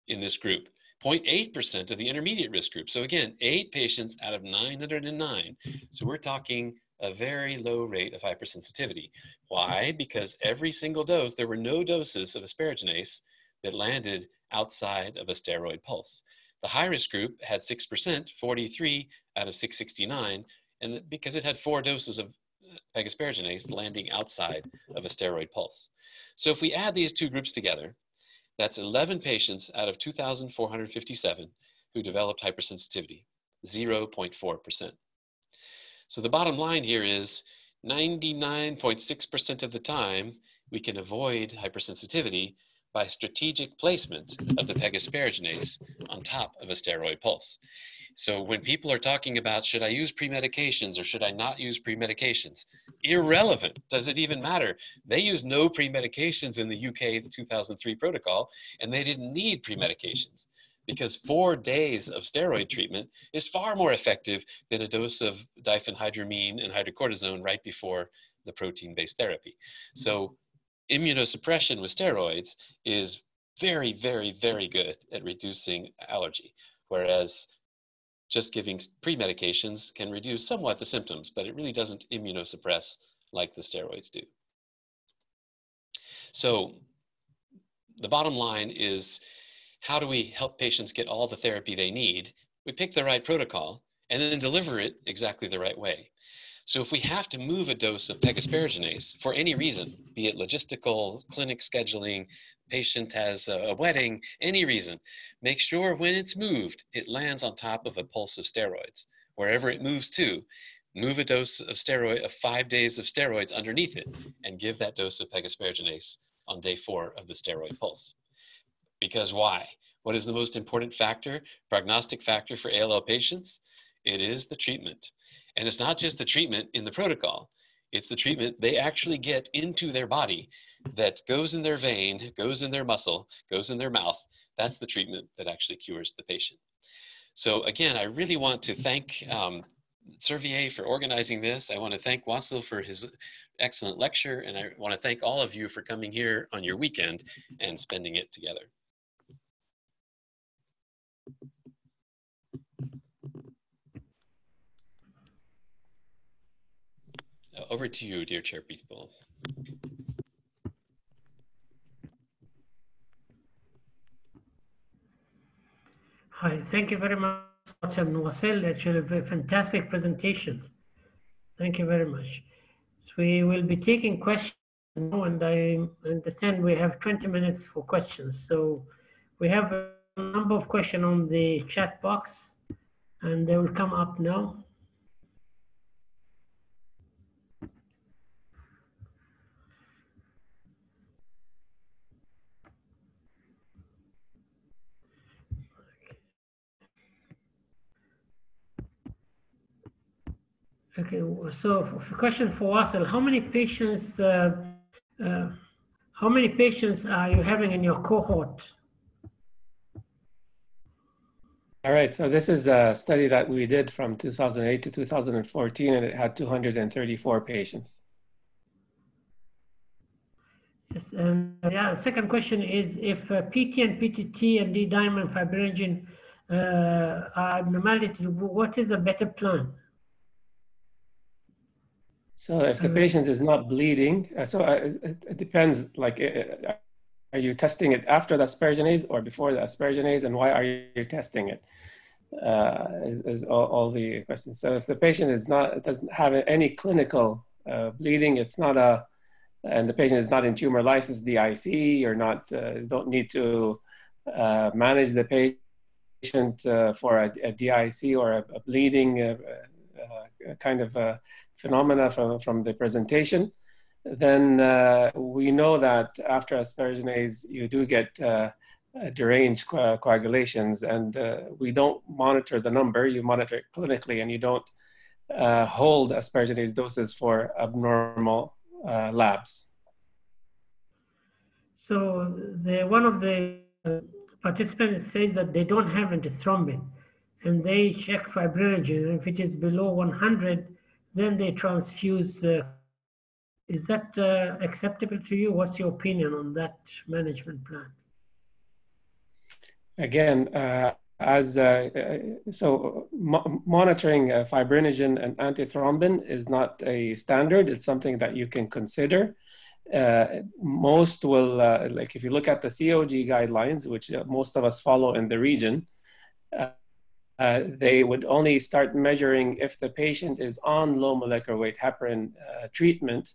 in this group. 0.8% of the intermediate risk group. So again, eight patients out of 909. So we're talking a very low rate of hypersensitivity. Why? Because every single dose, there were no doses of asparaginase that landed outside of a steroid pulse. The high risk group had 6%, 43 out of 669, and because it had four doses of uh, pegasparaginase landing outside of a steroid pulse. So if we add these two groups together, that's 11 patients out of 2,457 who developed hypersensitivity, 0.4%. So the bottom line here is 99.6% of the time, we can avoid hypersensitivity by strategic placement of the pegasparaginase on top of a steroid pulse. So when people are talking about should I use pre-medications or should I not use pre-medications, irrelevant. Does it even matter? They used no pre-medications in the UK 2003 protocol, and they didn't need pre-medications because four days of steroid treatment is far more effective than a dose of diphenhydramine and hydrocortisone right before the protein-based therapy. So immunosuppression with steroids is very, very, very good at reducing allergy, whereas just giving pre-medications can reduce somewhat the symptoms, but it really doesn't immunosuppress like the steroids do. So the bottom line is how do we help patients get all the therapy they need? We pick the right protocol and then deliver it exactly the right way. So if we have to move a dose of pegasparaginase for any reason, be it logistical, clinic scheduling, patient has a wedding, any reason, make sure when it's moved, it lands on top of a pulse of steroids. Wherever it moves to, move a dose of steroid of five days of steroids underneath it and give that dose of pegasparaginase on day four of the steroid pulse. Because why? What is the most important factor, prognostic factor for ALL patients? It is the treatment. And it's not just the treatment in the protocol, it's the treatment they actually get into their body that goes in their vein, goes in their muscle, goes in their mouth. That's the treatment that actually cures the patient. So again, I really want to thank um, Servier for organizing this. I want to thank Wasil for his excellent lecture, and I want to thank all of you for coming here on your weekend and spending it together. Over to you, dear Chair People. Hi, thank you very much, Dr. Wasil. Actually, fantastic presentations. Thank you very much. So we will be taking questions now, and I understand we have 20 minutes for questions. So we have a number of questions on the chat box, and they will come up now. Okay, so for question for Wasil, how many patients, uh, uh, how many patients are you having in your cohort? All right, so this is a study that we did from 2008 to 2014, and it had 234 patients. Yes, and yeah, the second question is if uh, PT and PTT and D-dimer fibrinogen uh, are abnormality, what is a better plan? So if the patient is not bleeding, uh, so uh, it, it, depends, like, uh, are you testing it after the asparaginase or before the asparaginase and why are you testing it? Uh, is, is all, all, the questions. So if the patient is not, doesn't have any clinical uh, bleeding, it's not a, and the patient is not in tumor lysis DIC or not, uh, don't need to manage the patient for a, a, DIC or a, a bleeding kind of phenomena from, from the presentation, then uh, we know that after asparaginase, you do get uh, deranged co coagulations, and uh, we don't monitor the number, you monitor it clinically, and you don't uh, hold asparaginase doses for abnormal uh, labs. So the, one of the participants says that they don't have antithrombin and they check fibrinogen. If it is below 100, then they transfuse. Uh, is that uh, acceptable to you? What's your opinion on that management plan? Again, uh, as uh, uh, so mo monitoring uh, fibrinogen and antithrombin is not a standard. It's something that you can consider. Uh, most will, uh, like if you look at the COG guidelines, which uh, most of us follow in the region, they would only start measuring if the patient is on low molecular weight heparin treatment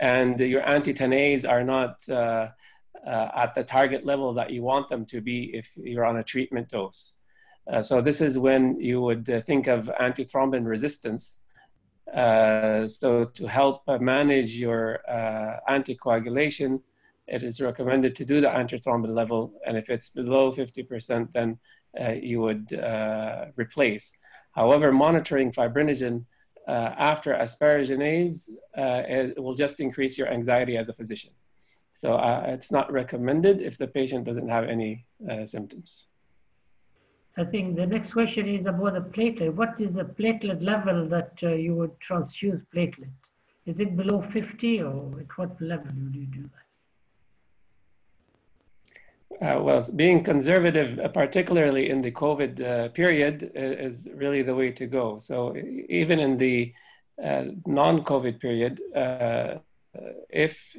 and your anti-10As are not uh, at the target level that you want them to be if you're on a treatment dose. Uh, so this is when you would uh, think of antithrombin resistance. Uh, so to help uh, manage your uh, anticoagulation, it is recommended to do the antithrombin level. And if it's below 50%, then you would replace. However, monitoring fibrinogen after asparaginase will just increase your anxiety as a physician. So uh, it's not recommended if the patient doesn't have any uh, symptoms. I think the next question is about the platelet. What is the platelet level that uh, you would transfuse platelet? Is it below 50 or at what level would you do that? Uh, well, being conservative, uh, particularly in the COVID uh, period, is really the way to go. So even in the non-COVID period, if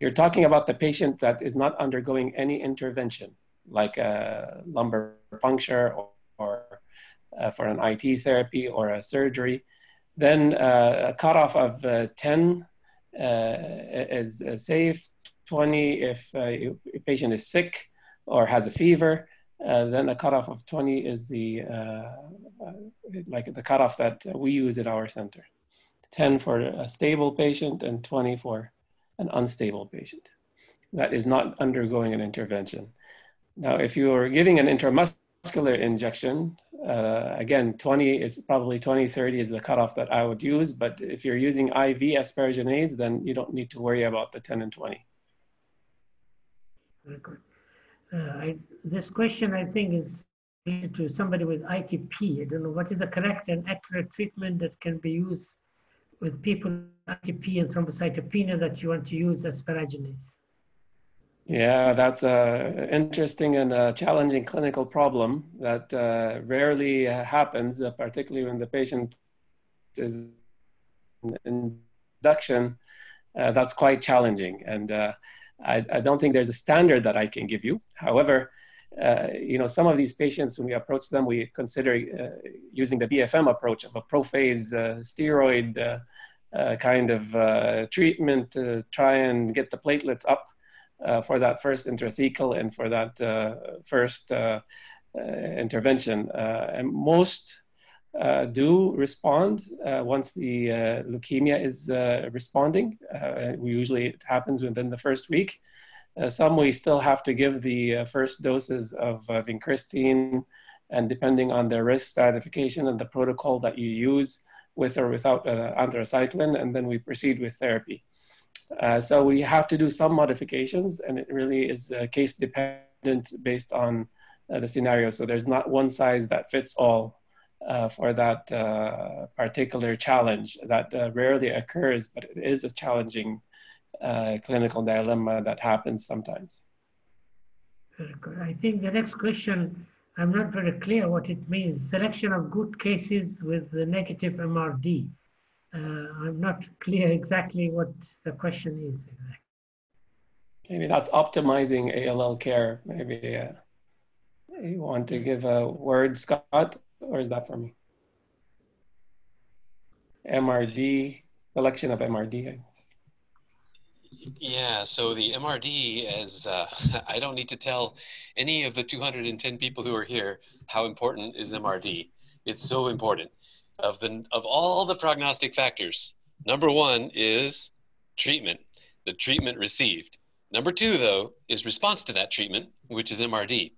you're talking about the patient that is not undergoing any intervention, like a lumbar puncture or, or uh, for an IT therapy or a surgery. Then uh, a cutoff of uh, 10 uh, is uh, safe, 20 if uh, a patient is sick or has a fever. then a cutoff of 20 is the like the cutoff that we use at our center. 10 for a stable patient and 20 for an unstable patient that is not undergoing an intervention. Now, if you are giving an intramuscular injection, uh, again, 20 is probably 20, 30 is the cutoff that I would use. But if you're using IV asparaginase, then you don't need to worry about the 10 and 20. Very good. Uh, I, this question, I think, is to somebody with ITP. I don't know what is the correct and accurate treatment that can be used with people with ITP and thrombocytopenia that you want to use asparaginase? Yeah, that's a interesting and a challenging clinical problem that uh, rarely happens, uh, particularly when the patient is in induction. Uh, that's quite challenging, and uh, I, I, don't think there's a standard that I can give you. However, uh, you know, some of these patients, when we approach them, we consider uh, using the BFM approach of a prophase uh, steroid uh, uh, kind of treatment to try and get the platelets up for that first intrathecal and for that first intervention. and most do respond once the leukemia is responding. we usually, it happens within the first week. Uh, some we still have to give the uh, first doses of uh, vincristine, and depending on the risk stratification and the protocol that you use with or without uh, anthracycline, and then we proceed with therapy. Uh, so we have to do some modifications, and it really is uh, case dependent based on the scenario. So there's not one size that fits all for that particular challenge that rarely occurs, but it is a challenging uh, clinical dilemma that happens sometimes. Very good. I think the next question, I'm not very clear what it means. Selection of good cases with the negative MRD. Uh, I'm not clear exactly what the question is exactly. Maybe that's optimizing ALL care. Maybe uh, you want to give a word, Scott, or is that for me? MRD, selection of MRD. Yeah, so the MRD, as uh, <laughs> I don't need to tell any of the 210 people who are here how important is MRD. It's so important. Of the of all the prognostic factors, number one is treatment, the treatment received. Number two, though, is response to that treatment, which is MRD.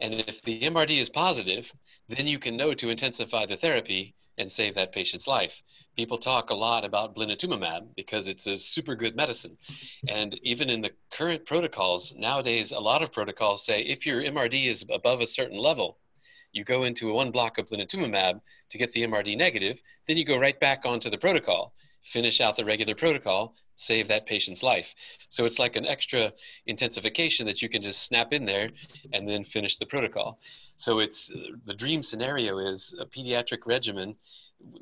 And if the MRD is positive, then you can know to intensify the therapy and save that patient's life. People talk a lot about blinatumomab because it's a super good medicine. And even in the current protocols, nowadays, a lot of protocols say if your MRD is above a certain level, you go into one block of blinatumomab to get the MRD negative, then you go right back onto the protocol, finish out the regular protocol, save that patient's life. So it's like an extra intensification that you can just snap in there and then finish the protocol. So it's the dream scenario is a pediatric regimen,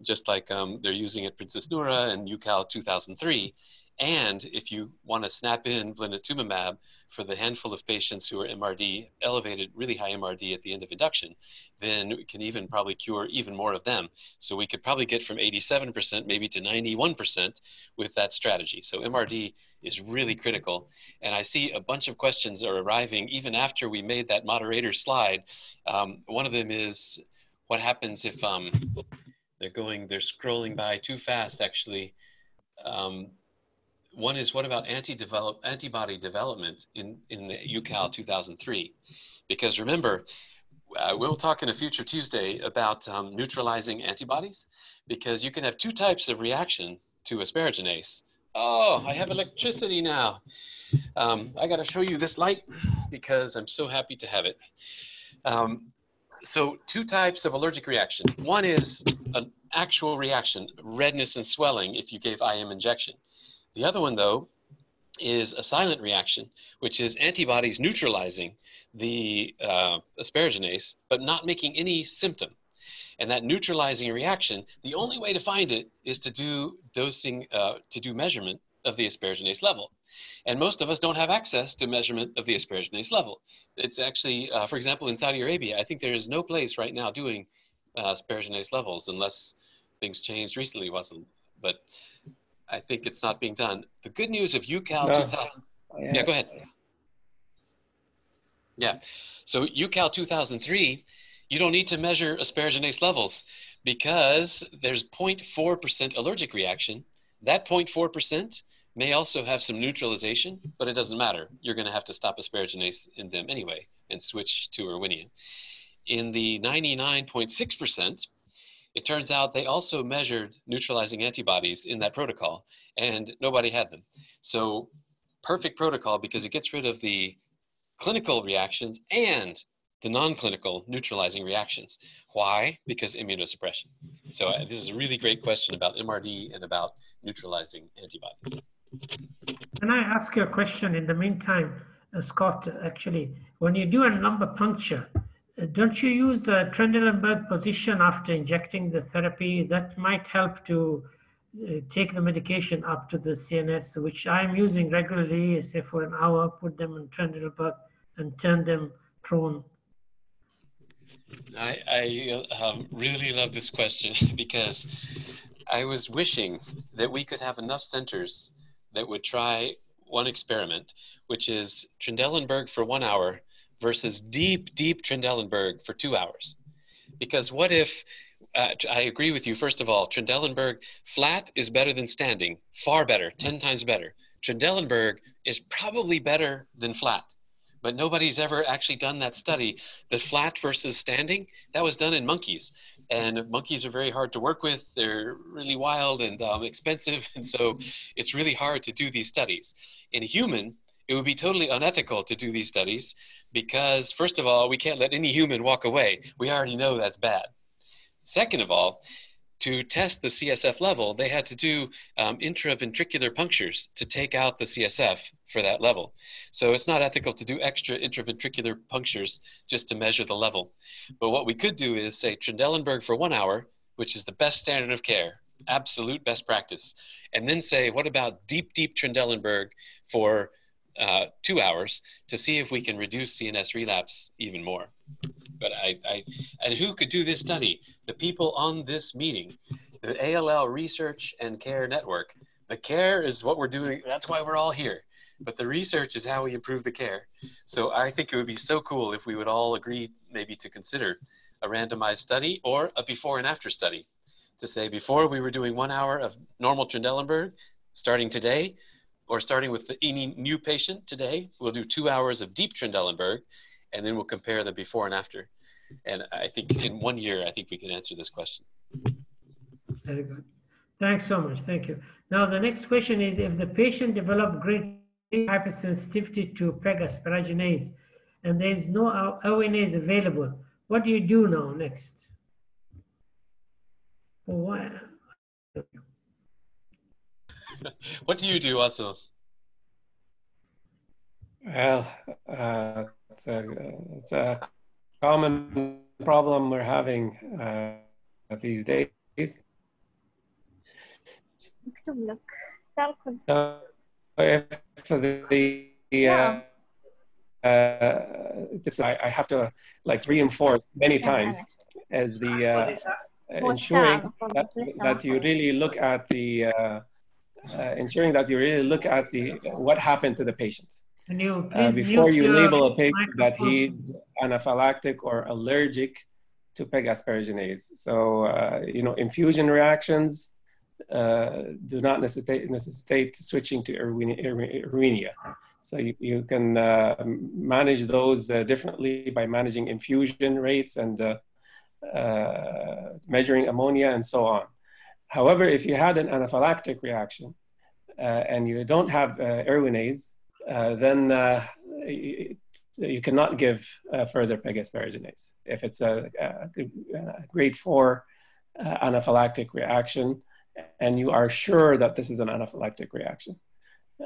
just like um, they're using at Princess Noura and UKALL 2003, and if you want to snap in blinatumomab for the handful of patients who are MRD elevated, really high MRD at the end of induction, then we can even probably cure even more of them. So we could probably get from 87% maybe to 91% with that strategy. So MRD is really critical. And I see a bunch of questions are arriving even after we made that moderator slide. Um, one of them is what happens if um, they're going, they're scrolling by too fast actually. Um, one is what about anti-develop, antibody development in, in the UKALL 2003? Because remember, uh, we'll talk in a future Tuesday about um, neutralizing antibodies because you can have two types of reaction to asparaginase. Oh, I have electricity now. Um, I got to show you this light because I'm so happy to have it. Um, so two types of allergic reaction. One is an actual reaction, redness and swelling if you gave IM injection. The other one, though, is a silent reaction, which is antibodies neutralizing the uh, asparaginase, but not making any symptom. And that neutralizing reaction, the only way to find it is to do dosing, uh, to do measurement of the asparaginase level. And most of us don't have access to measurement of the asparaginase level. It's actually, uh, for example, in Saudi Arabia, I think there is no place right now doing uh, asparaginase levels unless things changed recently, Wasil. But I think it's not being done. The good news of UKALL no. 2000. Yeah. yeah, go ahead. Yeah. So UKALL 2003, you don't need to measure asparaginase levels because there's 0.4% allergic reaction. That 0.4% may also have some neutralization, but it doesn't matter. You're going to have to stop asparaginase in them anyway and switch to Erwinia. In the 99.6%, it turns out they also measured neutralizing antibodies in that protocol, and nobody had them. So, perfect protocol because it gets rid of the clinical reactions and the non-clinical neutralizing reactions. Why? Because immunosuppression. So uh, this is a really great question about MRD and about neutralizing antibodies. Can I ask you a question in the meantime, uh, Scott? Actually, when you do a lumbar puncture, don't you use the Trendelenburg position after injecting the therapy? That might help to uh, take the medication up to the CNS, which I'm using regularly, say for an hour, put them in Trendelenburg and turn them prone. I, I um, really love this question <laughs> because I was wishing that we could have enough centers that would try one experiment, which is Trendelenburg for one hour versus deep, deep Trendelenburg for two hours. Because what if, uh, I agree with you, first of all, Trendelenburg flat is better than standing, far better, 10 times better. Trendelenburg is probably better than flat, but nobody's ever actually done that study. The flat versus standing, that was done in monkeys. And monkeys are very hard to work with. They're really wild and um, expensive. <laughs> And so it's really hard to do these studies. In human, it would be totally unethical to do these studies because, first of all, we can't let any human walk away. We already know that's bad. Second of all, to test the CSF level, they had to do um, intraventricular punctures to take out the CSF for that level. So it's not ethical to do extra intraventricular punctures just to measure the level. But what we could do is say Trendelenburg for one hour, which is the best standard of care, absolute best practice. And then say, what about deep, deep Trendelenburg for uh, two hours to see if we can reduce CNS relapse even more. But I, I, and who could do this study? The people on this meeting, the ALL Research and Care Network. The care is what we're doing. That's why we're all here. But the research is how we improve the care. So I think it would be so cool if we would all agree maybe to consider a randomized study or a before and after study to say before we were doing one hour of normal Trendelenburg, starting today, or starting with any new patient today, we'll do two hours of deep Trendelenburg, and then we'll compare the before and after. And I think in one year, I think we can answer this question. Very good. Thanks so much. Thank you. Now, the next question is if the patient developed great hypersensitivity to PEG asparaginase and there is no Erwinase available, what do you do now next? What? <laughs> what do you do, Wasil? Well, uh, it's, a, it's a common problem we're having uh, these days. So if the, the uh, uh, this I, I, have to like reinforce many times as the uh, ensuring that, that you really look at the uh, ensuring that you really look at the what happened to the patient. You uh, before you label a patient that he's anaphylactic or allergic to PEG asparaginase. So, uh, you know, infusion reactions uh, do not necessitate, necessitate switching to Erwinia. So you, you can uh, manage those uh, differently by managing infusion rates and uh, uh, measuring ammonia and so on. However, if you had an anaphylactic reaction and you don't have Erwinase, then you cannot give uh, further PEG asparaginase. If it's a, a, a grade four uh, anaphylactic reaction, and you are sure that this is an anaphylactic reaction.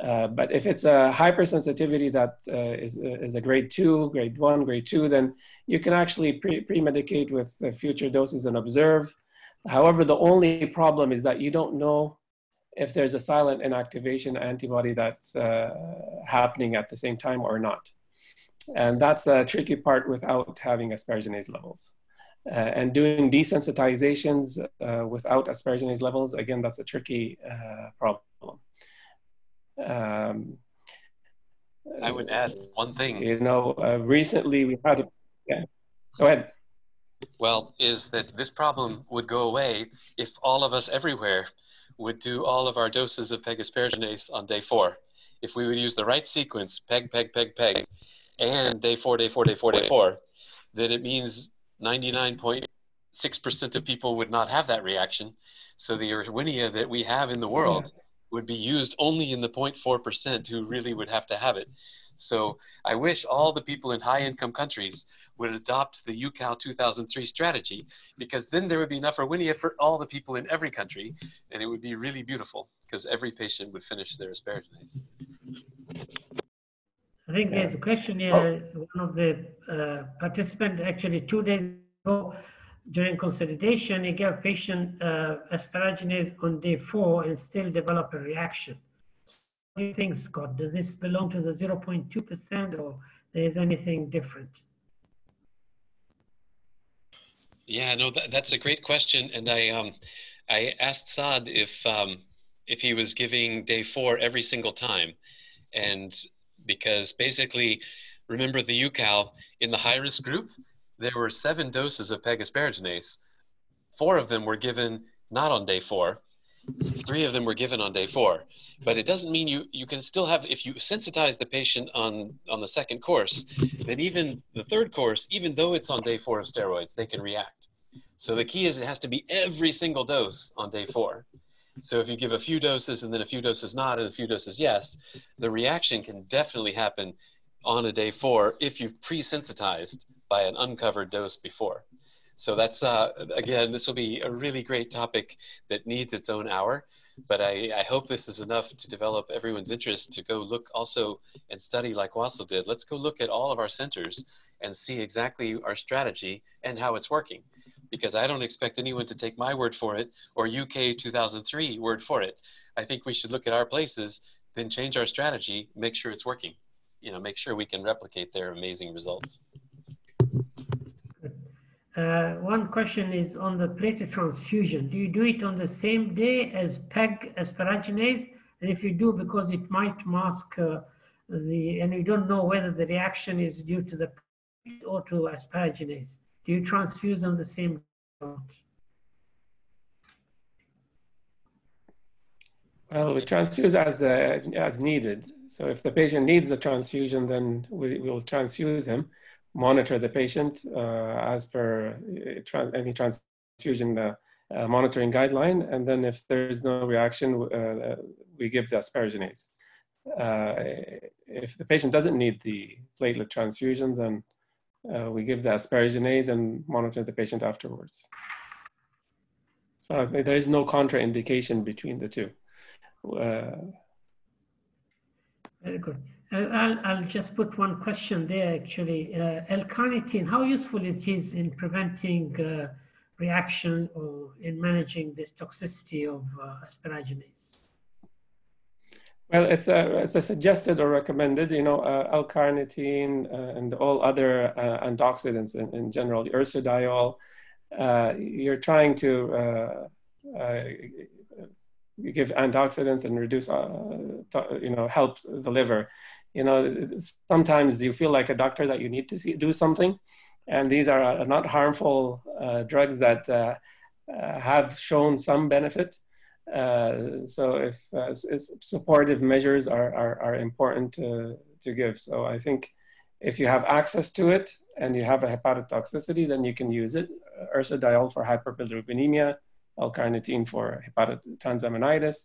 Uh, but if it's a hypersensitivity that uh, is is, a grade two, grade one, grade two, then you can actually pre- medicate with future doses and observe. However, the only problem is that you don't know if there's a silent inactivation antibody that's uh, happening at the same time or not. And that's a tricky part without having asparaginase levels. Uh, and doing desensitizations uh, without asparaginase levels, again, that's a tricky uh, problem. Um, I would add one thing. You know, uh, recently we had, a, yeah, go ahead. Well, is that this problem would go away if all of us everywhere would do all of our doses of peg asparaginase on day four. If we would use the right sequence, peg, peg, peg, peg, and day four, day four, day four, day four, then it means 99.6% of people would not have that reaction. So the Erwinia that we have in the world would be used only in the 0.4% who really would have to have it. So I wish all the people in high income countries would adopt the UKALL 2003 strategy because then there would be enough Erwinia for all the people in every country and it would be really beautiful because every patient would finish their asparaginase. I think there's a question here. One of the uh, participants actually two days ago during consolidation, he gave patient uh, asparaginase on day four and still develop a reaction. What do you think, Scott? Does this belong to the 0.2% or there is anything different? Yeah, no, that, that's a great question. And I, um, I asked Saad if, um, if he was giving day four every single time. And because basically, remember the UKALL in the high risk group, there were seven doses of PEG asparaginase. Four of them were given not on day four. Three of them were given on day four. But it doesn't mean you, you can still have, if you sensitize the patient on, on the second course, then even the third course, even though it's on day four of steroids, they can react. So the key is it has to be every single dose on day four. So if you give a few doses and then a few doses not and a few doses yes, the reaction can definitely happen on a day four if you've pre-sensitized by an uncovered dose before. So that's, uh, again, this will be a really great topic that needs its own hour, but I, I hope this is enough to develop everyone's interest to go look also and study like Wasil did. Let's go look at all of our centers and see exactly our strategy and how it's working because I don't expect anyone to take my word for it or UK 2003 word for it. I think we should look at our places, then change our strategy, make sure it's working. You know, make sure we can replicate their amazing results. Uh, one question is on the platelet transfusion. Do you do it on the same day as PEG asparaginase? And if you do, because it might mask uh, the, and you don't know whether the reaction is due to the or to asparaginase. Do you transfuse on the same day? Well, we transfuse as, uh, as needed. So if the patient needs the transfusion, then we will transfuse him, monitor the patient uh, as per uh, any transfusion uh, monitoring guideline. And then if there is no reaction, we give the asparaginase. If the patient doesn't need the platelet transfusion, then uh, we give the asparaginase and monitor the patient afterwards. So there is no contraindication between the two. Uh, Very good. I'll, I'll just put one question there actually. Uh, L-carnitine, how useful is it in preventing uh, reaction or in managing this toxicity of uh, asparaginase? Well, it's a, it's a suggested or recommended, you know, uh, L-carnitine uh, and all other uh, antioxidants in, in general, uh, you're trying to uh, uh, give antioxidants and reduce, you know, help the liver. You know, sometimes you feel like a doctor that you need to see, do something, and these are uh, not harmful uh, drugs that uh, have shown some benefit. Uh, so if uh, supportive measures are, are, are, important to, to give. So I think if you have access to it and you have a hepatotoxicity, then you can use it. Ursodiol for hyperbilirubinemia, L-carnitine for hepatotransaminitis.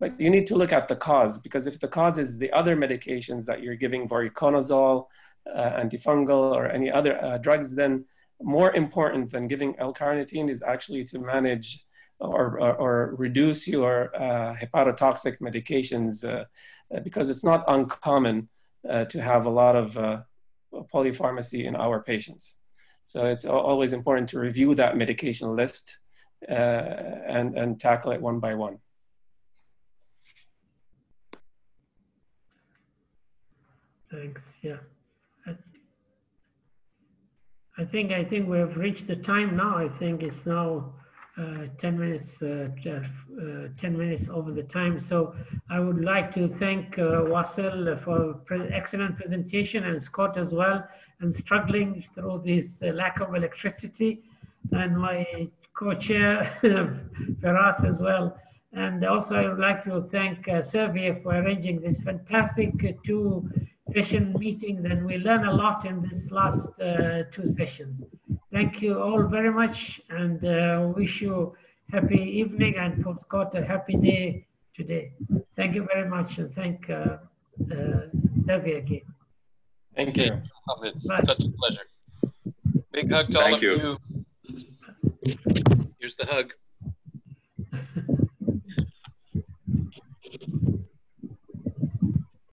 But you need to look at the cause because if the cause is the other medications that you're giving, voriconazole, uh, antifungal, or any other uh, drugs, then more important than giving L-carnitine is actually to manage or, or, or reduce your uh, hepatotoxic medications uh, because it's not uncommon uh, to have a lot of uh, polypharmacy in our patients. So it's always important to review that medication list uh, and, and tackle it one by one. Thanks. Yeah. I think I think we have reached the time now. I think it's now uh, 10 minutes, uh, uh, 10 minutes over the time. So I would like to thank uh, Wasil for pre excellent presentation and Scott as well, and struggling through this uh, lack of electricity, and my co-chair Firas as well. And also I would like to thank uh, Servier for arranging this fantastic two session meetings and we learn a lot in this last uh, two sessions. Thank you all very much and uh, wish you happy evening and for Scott a happy day today. Thank you very much and thank uh, uh, Devi again. Thank you. Bye. Such a pleasure. Big hug to thank all of you. you. Here's the hug.